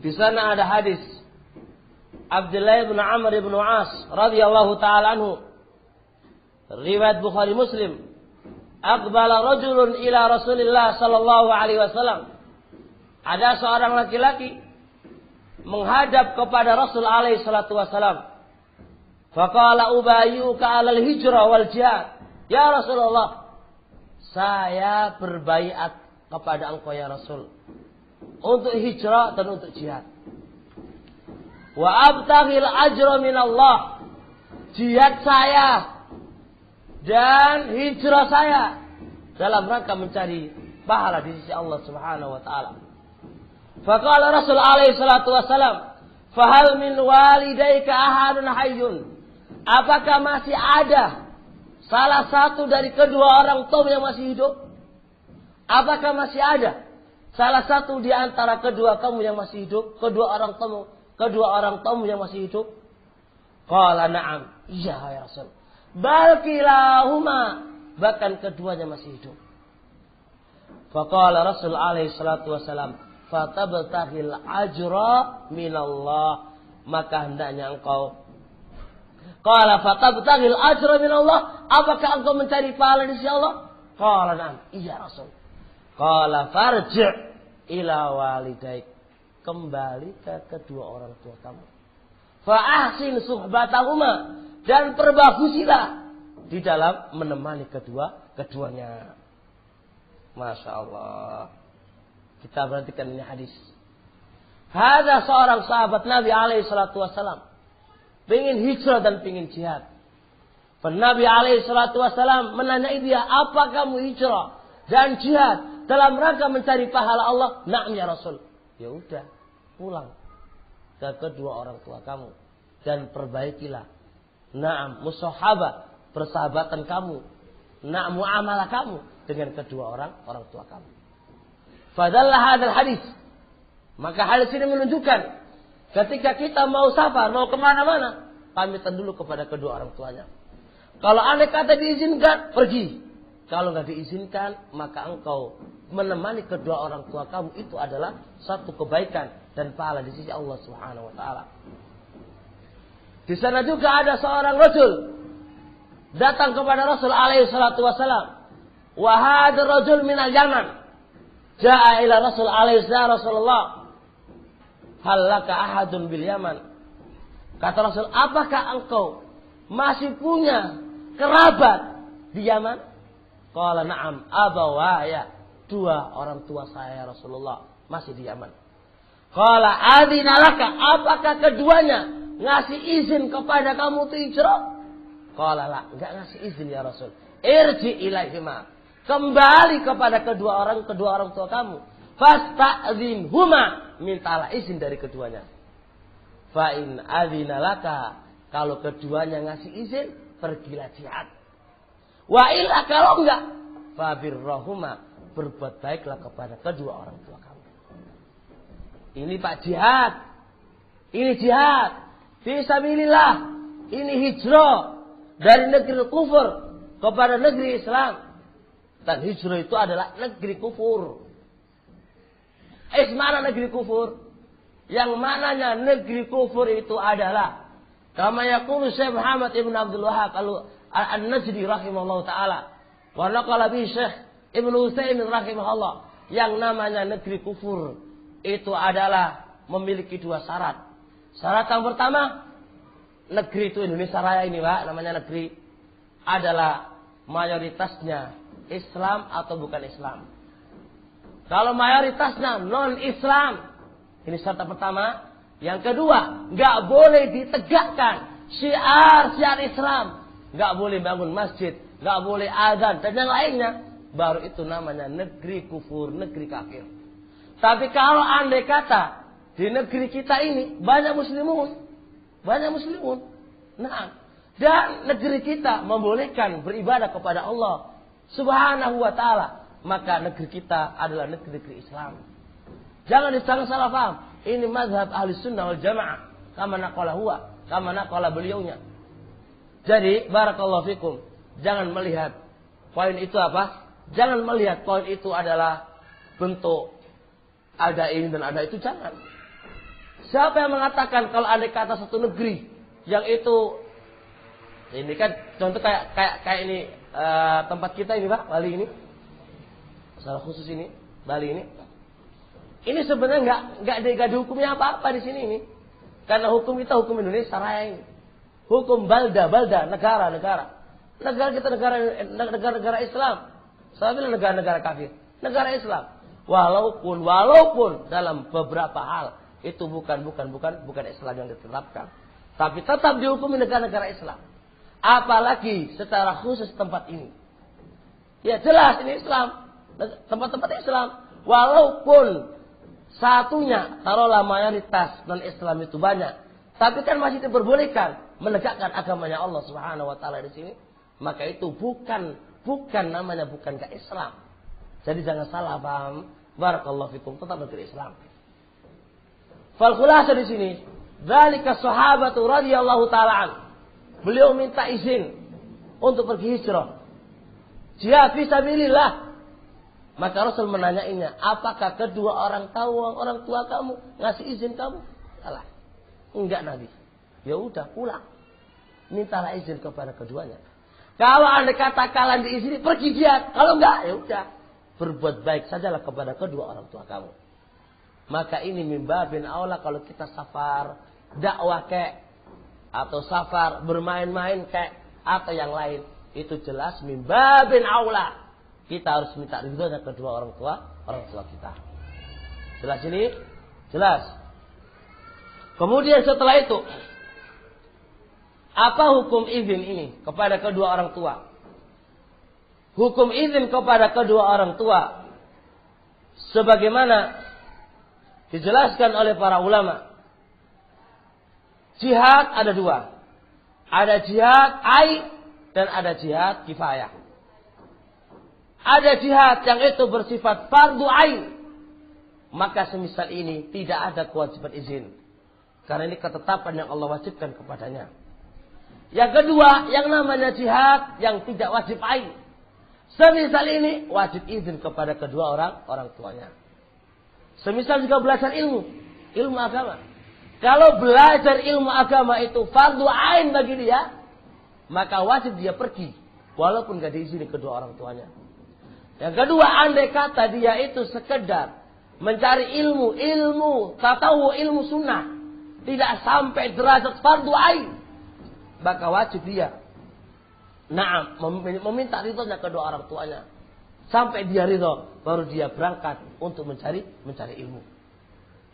Di sana ada hadis Abdullah bin Amr bin As radhiyallahu taala anhu. Riwayat Bukhari Muslim. Aqbala rajulun ila Rasulillah sallallahu alaihi wasallam. Ada seorang laki-laki menghadap kepada Rasul alaihi salatu wasallam. Faqala ubayyuka 'alal hijrah wal jihad. Ya Rasulullah, saya berbaiat kepada engkau ya Rasul untuk hijrah dan untuk jihad. Wa abtaghil ajra min Allah. Jihad saya dan hijrah saya dalam rangka mencari pahala di sisi Allah Subhanahu wa taala. Faqala Rasul alaihi salatu wasalam, "Fahal min walidayka ahadun hayyun?" Apakah masih ada salah satu dari kedua orang tua yang masih hidup? Apakah masih ada Salah satu di antara kedua kamu yang masih hidup, kedua orang tamu, kedua orang tamu yang masih hidup. Qala na'am. Iya ya Rasul. Bal kilahuma. Bahkan keduanya masih hidup. Faqala Rasul alaihi salatu wasalam. Fatabtahil ajra minallah. Maka hendaknya engkau Qala fatabtahil ajra minallah. Apakah engkau mencari pahala di sisi Allah? Qala na'am. Iya Rasul. Qala farji' ila walidaik. Kembali ke kedua orang tua kamu. Fa'ahsin suhbatahuma. Dan perbagusilah di dalam menemani kedua keduanya. Masya Allah. Kita perhatikan ini hadis. Ada seorang sahabat Nabi alaihi salatu wassalam. Pengen hijrah dan pengen jihad. Nabi alaihi salatu wassalam menanyai dia, apa kamu hijrah dan jihad? dalam rangka mencari pahala Allah, na'am ya Rasul. Ya udah, pulang ke kedua orang tua kamu dan perbaikilah. Na'am, musahabah, persahabatan kamu. Na'am, muamalah kamu dengan kedua orang orang tua kamu. Fadallah hadal hadis. Maka hadis ini menunjukkan ketika kita mau safar, mau ke mana-mana, pamitan dulu kepada kedua orang tuanya. Kalau anda kata diizinkan, pergi. Kalau nggak diizinkan, maka engkau menemani kedua orang tua kamu itu adalah satu kebaikan dan pahala di sisi Allah Subhanahu wa taala. Di sana juga ada seorang rasul datang kepada Rasul alaihi salatu wasalam. Wa hadha rajul min al-Yaman. Ja'a ila Rasul alaihi salatu Rasulullah. Hal laka ahadun bil Yaman? Kata Rasul, apakah engkau masih punya kerabat di Yaman? Qala na'am abawaya. Dua orang tua saya Rasulullah masih di Yaman. Qala adinalaka. Apakah keduanya ngasih izin kepada kamu untuk hijrah? Qala la. Enggak ngasih izin ya Rasul. Irji ilaihima. Kembali kepada kedua orang kedua orang tua kamu. Fasta'zin huma. Mintalah izin dari keduanya. Fa'in adinalaka. Kalau keduanya ngasih izin, pergilah jihad. Wa illa kalau enggak, fabirrahuma berbuat baiklah kepada kedua orang tua kamu. Ini Pak jihad. Ini jihad. Fisabilillah. Ini hijrah dari negeri kufur kepada negeri Islam. Dan hijrah itu adalah negeri kufur. Eh, mana negeri kufur? Yang mananya negeri kufur itu adalah kama yaqulu Syekh Muhammad Ibn Abdul Wahab An-Najdi rahimahullah taala. Wa naqala bi Syekh Ibnu Utsaimin rahimahullah yang namanya negeri kufur itu adalah memiliki dua syarat. Syarat yang pertama, negeri itu Indonesia Raya ini, Pak, namanya negeri adalah mayoritasnya Islam atau bukan Islam. Kalau mayoritasnya non-Islam, ini syarat pertama. Yang kedua, nggak boleh ditegakkan syiar-syiar Islam nggak boleh bangun masjid, nggak boleh azan dan yang lainnya, baru itu namanya negeri kufur, negeri kafir. Tapi kalau andai kata di negeri kita ini banyak muslimun, banyak muslimun, nah dan negeri kita membolehkan beribadah kepada Allah Subhanahu wa taala, maka negeri kita adalah negeri-negeri Islam. Jangan disanggah salah paham. Ini mazhab ahli sunnah wal jamaah. Kama naqala huwa. Kama naqala beliaunya. Jadi, barakallahu fikum. Jangan melihat poin itu apa? Jangan melihat poin itu adalah bentuk ada ini dan ada itu. Jangan. Siapa yang mengatakan kalau ada kata satu negeri yang itu ini kan contoh kayak kayak kayak ini uh, tempat kita ini pak Bali ini. Salah khusus ini Bali ini. Ini sebenarnya nggak nggak ada, ada hukumnya apa apa di sini ini. Karena hukum kita hukum Indonesia raya ini. Hukum balda balda negara negara. Negara kita negara negara negara Islam. Saya bilang negara-negara kafir. Negara Islam. Walaupun walaupun dalam beberapa hal itu bukan bukan bukan bukan Islam yang ditetapkan tapi tetap dihukumi negara-negara Islam Apalagi secara khusus tempat ini. Ya jelas ini Islam. Tempat-tempat Islam. Walaupun satunya taruhlah mayoritas non Islam itu banyak. Tapi kan masih diperbolehkan menegakkan agamanya Allah Subhanahu wa taala di sini. Maka itu bukan bukan namanya bukan ke Islam. Jadi jangan salah paham. Barakallahu fikum tetap negeri Islam. Fal di sini, dzalika sahabatu radhiyallahu taala Beliau minta izin untuk pergi hijrah. Jihad fisabilillah. Maka Rasul menanyainya, apakah kedua orang tahu orang tua kamu ngasih izin kamu? Salah. Enggak Nabi. Ya udah pulang. Mintalah izin kepada keduanya. Kalau anda kata kalian diizini pergi jihad. Kalau enggak ya udah. Berbuat baik sajalah kepada kedua orang tua kamu. Maka ini mimba bin aula kalau kita safar dakwah kayak atau safar bermain-main kayak atau yang lain itu jelas mimba bin aula. Kita harus minta ridho dari kedua orang tua orang tua kita. Jelas ini? Jelas. Kemudian setelah itu apa hukum izin ini kepada kedua orang tua? Hukum izin kepada kedua orang tua sebagaimana dijelaskan oleh para ulama Jihad ada dua. Ada jihad ain dan ada jihad kifayah. Ada jihad yang itu bersifat fardu ain. Maka semisal ini tidak ada kewajiban izin. Karena ini ketetapan yang Allah wajibkan kepadanya. Yang kedua, yang namanya jihad yang tidak wajib ain. Semisal ini wajib izin kepada kedua orang orang tuanya. Semisal juga belajar ilmu, ilmu agama. Kalau belajar ilmu agama itu fardu ain bagi dia, maka wajib dia pergi. Walaupun gak diizini kedua orang tuanya. Yang kedua, andai kata dia itu sekedar mencari ilmu, ilmu, tahu ilmu sunnah. Tidak sampai derajat fardu ain. Maka wajib dia. Nah, meminta ridhonya kedua orang tuanya. Sampai dia ridho, baru dia berangkat untuk mencari mencari ilmu.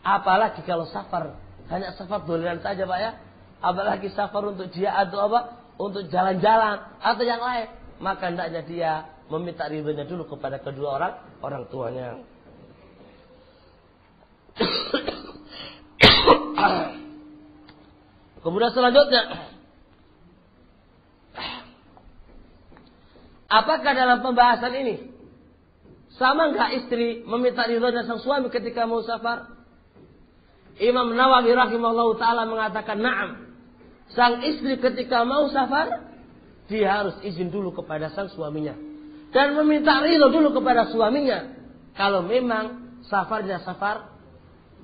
Apalagi kalau safar hanya safar doliran saja Pak ya. Apalagi safar untuk jihad atau apa? Untuk jalan-jalan atau yang lain. Maka hendaknya dia meminta ridhonya dulu kepada kedua orang orang tuanya. Kemudian selanjutnya Apakah dalam pembahasan ini sama nggak istri meminta ridhonya sang suami ketika mau safar? Imam Nawawi rahimahullah taala mengatakan na'am. Sang istri ketika mau safar, dia harus izin dulu kepada sang suaminya. Dan meminta ridho dulu kepada suaminya. Kalau memang safarnya safar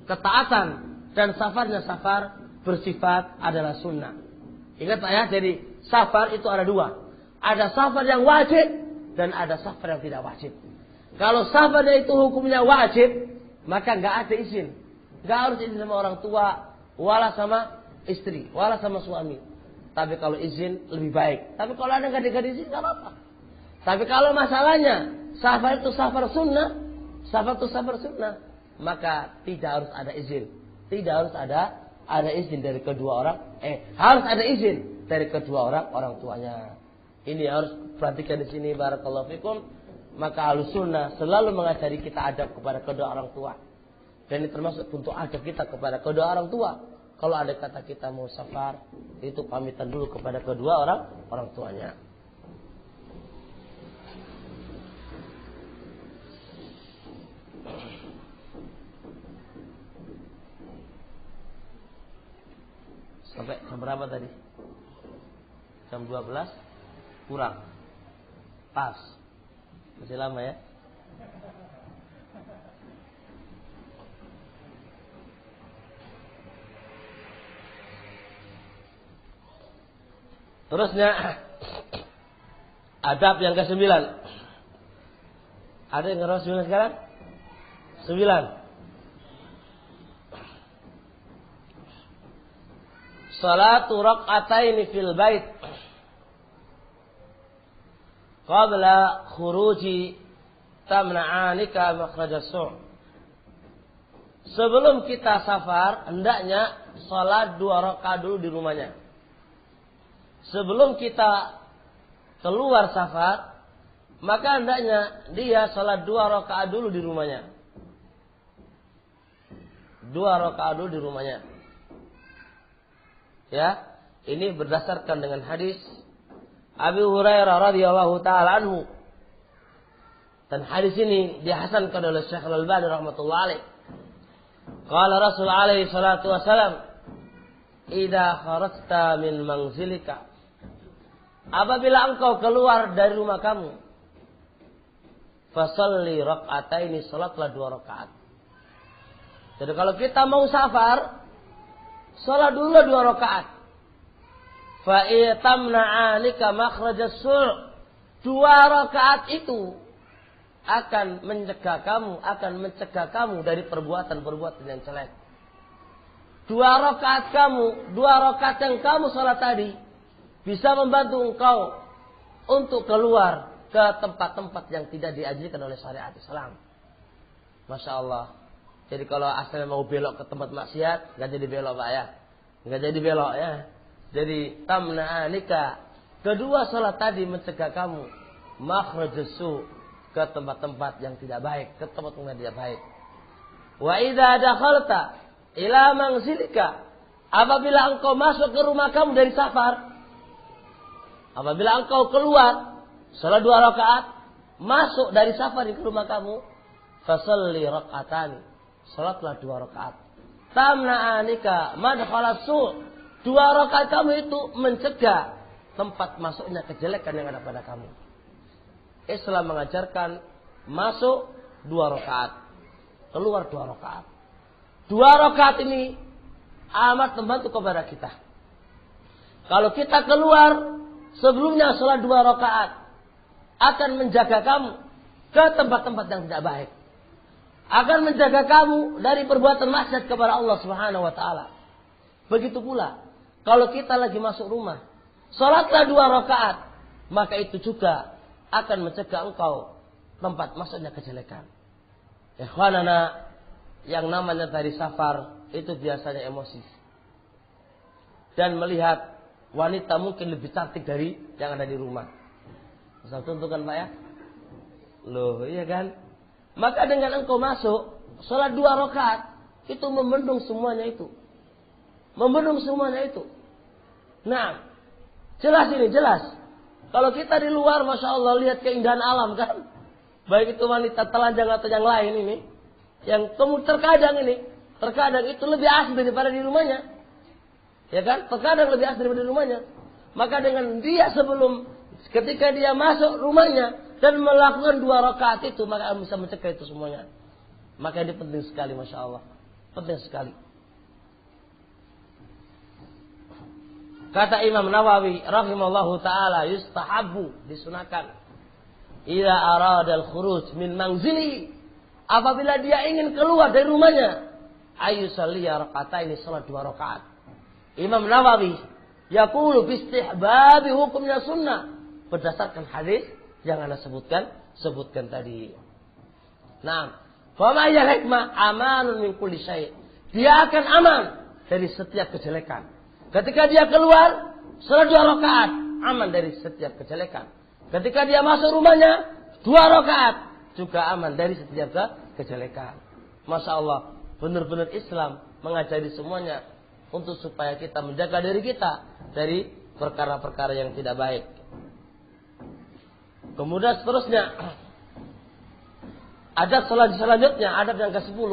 ketaatan dan safarnya safar bersifat adalah sunnah. Ingat Pak ya, jadi safar itu ada dua. Ada safar yang wajib dan ada safar yang tidak wajib. Kalau safarnya itu hukumnya wajib, maka nggak ada izin. Gak harus izin sama orang tua, wala sama istri, wala sama suami. Tapi kalau izin lebih baik. Tapi kalau ada gak ada izin gak apa-apa. Tapi kalau masalahnya safar itu safar sunnah, safar itu safar sunnah, maka tidak harus ada izin. Tidak harus ada ada izin dari kedua orang. Eh harus ada izin dari kedua orang orang tuanya. Ini harus perhatikan di sini barakallahu fikum. Maka alusuna selalu mengajari kita adab kepada kedua orang tua. Dan ini termasuk untuk adab kita kepada kedua orang tua. Kalau ada kata kita mau safar, itu pamitan dulu kepada kedua orang orang tuanya. Sampai jam berapa tadi? Jam 12 kurang. Pas. Masih lama ya? Terusnya adab yang ke sembilan. Ada yang ngeros sembilan sekarang? Sembilan. Salatu rak'ataini fil bait qabla khuruji tamna'anika makhrajas su' Sebelum kita safar, hendaknya salat dua rakaat dulu di rumahnya. Sebelum kita keluar safar, maka hendaknya dia salat dua rakaat dulu di rumahnya. Dua rakaat dulu di rumahnya. Ya, ini berdasarkan dengan hadis Abi Hurairah radhiyallahu taala anhu. Dan hadis ini dihasankan oleh Syekh Al-Albani rahmatullah alaih. Qala Rasul alaihi salatu wasalam, "Idza kharajta min manzilika" Apabila engkau keluar dari rumah kamu, fasalli raka'ataini salatlah dua rakaat. Jadi kalau kita mau safar, salat dulu dua rakaat. Fa itamna'anika makhrajas sur. Dua rakaat itu akan mencegah kamu, akan mencegah kamu dari perbuatan-perbuatan yang jelek. Dua rakaat kamu, dua rakaat yang kamu salat tadi bisa membantu engkau untuk keluar ke tempat-tempat yang tidak diajarkan oleh syariat Islam. Masya Allah. Jadi kalau asalnya mau belok ke tempat maksiat, nggak jadi belok pak ya, nggak jadi belok ya. Jadi tamna'anika. Kedua sholat tadi mencegah kamu. Makhrajusu ke tempat-tempat yang tidak baik, ke tempat yang tidak baik. Wa idza dakhalta ila mangsilika apabila engkau masuk ke rumah kamu dari safar apabila engkau keluar salat dua rakaat masuk dari safar ke rumah kamu fasalli rakaatani salatlah dua rakaat. Tamna'anika madkhalas su Dua rakaat kamu itu mencegah tempat masuknya kejelekan yang ada pada kamu. Islam mengajarkan masuk dua rakaat, keluar dua rakaat. Dua rakaat ini amat membantu kepada kita. Kalau kita keluar sebelumnya sholat dua rakaat akan menjaga kamu ke tempat-tempat yang tidak baik. Akan menjaga kamu dari perbuatan maksiat kepada Allah Subhanahu wa taala. Begitu pula kalau kita lagi masuk rumah, sholatlah dua rakaat, maka itu juga akan mencegah engkau tempat masuknya kejelekan. Ikhwanana yang namanya dari safar itu biasanya emosi. Dan melihat wanita mungkin lebih cantik dari yang ada di rumah. Bisa tentukan Pak ya? Loh iya kan? Maka dengan engkau masuk, sholat dua rakaat, itu membendung semuanya itu. Membendung semuanya itu. Nah, jelas ini, jelas. Kalau kita di luar, Masya Allah, lihat keindahan alam kan. Baik itu wanita telanjang atau yang lain ini. Yang terkadang ini, terkadang itu lebih asli daripada di rumahnya. Ya kan? Terkadang lebih asli daripada di rumahnya. Maka dengan dia sebelum, ketika dia masuk rumahnya, dan melakukan dua rakaat itu, maka bisa mencegah itu semuanya. Maka ini penting sekali, Masya Allah. Penting sekali. Kata Imam Nawawi rahimallahu taala yustahabu disunahkan ila aradal khuruj min manzili apabila dia ingin keluar dari rumahnya ayu salliya ini salat dua rakaat. Imam Nawawi yaqulu bi istihbabi hukumnya sunnah berdasarkan hadis yang Anda sebutkan sebutkan tadi. Nah, fama hikmah amanun min kulli syai. Dia akan aman dari setiap kejelekan. Ketika dia keluar, salat dua rakaat, aman dari setiap kejelekan. Ketika dia masuk rumahnya, dua rakaat, juga aman dari setiap kejelekan. Masya Allah, benar-benar Islam mengajari semuanya untuk supaya kita menjaga diri kita dari perkara-perkara yang tidak baik. Kemudian seterusnya, ada salat selanjutnya, adab yang ke-10.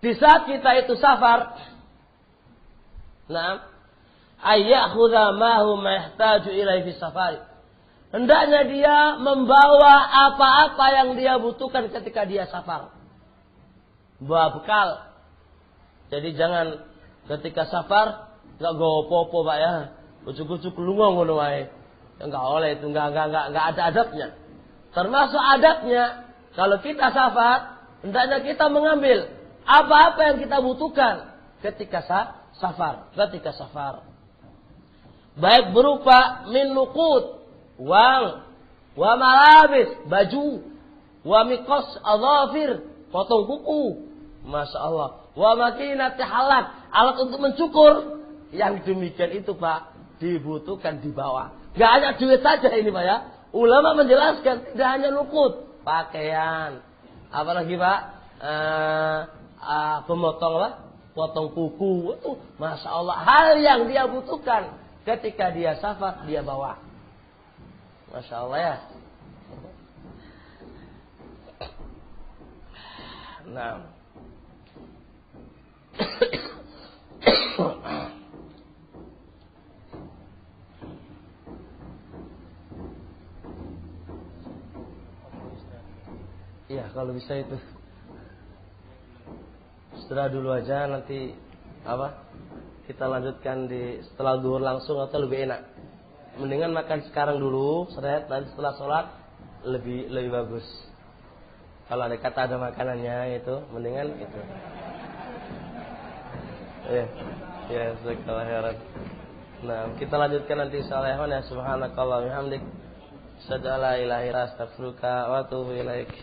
Di saat kita itu safar, Nah, ayyakhudha ma huwa mahtaju ilaihi fi safari. Hendaknya dia membawa apa-apa yang dia butuhkan ketika dia safar. Bawa bekal. Jadi jangan ketika safar nggak go popo pak ya. Ucuk-ucuk lunga ngono wae. Enggak oleh itu, enggak enggak enggak enggak ada adabnya. Termasuk adabnya kalau kita safar, hendaknya kita mengambil apa-apa yang kita butuhkan ketika safar, ketika safar. Baik berupa min nuqud, uang, wa malabis, baju, wa mikos adhafir, potong kuku. Masya Allah. Wa makinati halat, alat untuk mencukur. Yang demikian itu Pak, dibutuhkan di bawah. Gak hanya duit saja ini Pak ya. Ulama menjelaskan tidak hanya nukut, pakaian. Apalagi Pak, uh, uh, pemotong apa? Potong kuku. Itu Masya Allah. Hal yang dia butuhkan ketika dia safar, dia bawa. Masya Allah ya. Nah. Iya, kalau bisa itu. Setelah dulu aja nanti apa? Kita lanjutkan di setelah duhur langsung atau lebih enak mendingan makan sekarang dulu, seret, nanti setelah sholat lebih lebih bagus. Kalau ada kata ada makanannya itu, mendingan itu. Ya, ya, sekarang Nah, kita lanjutkan nanti insyaallah ya. Subhanakallah wa bihamdik. Asyhadu an la ilaha illa wa.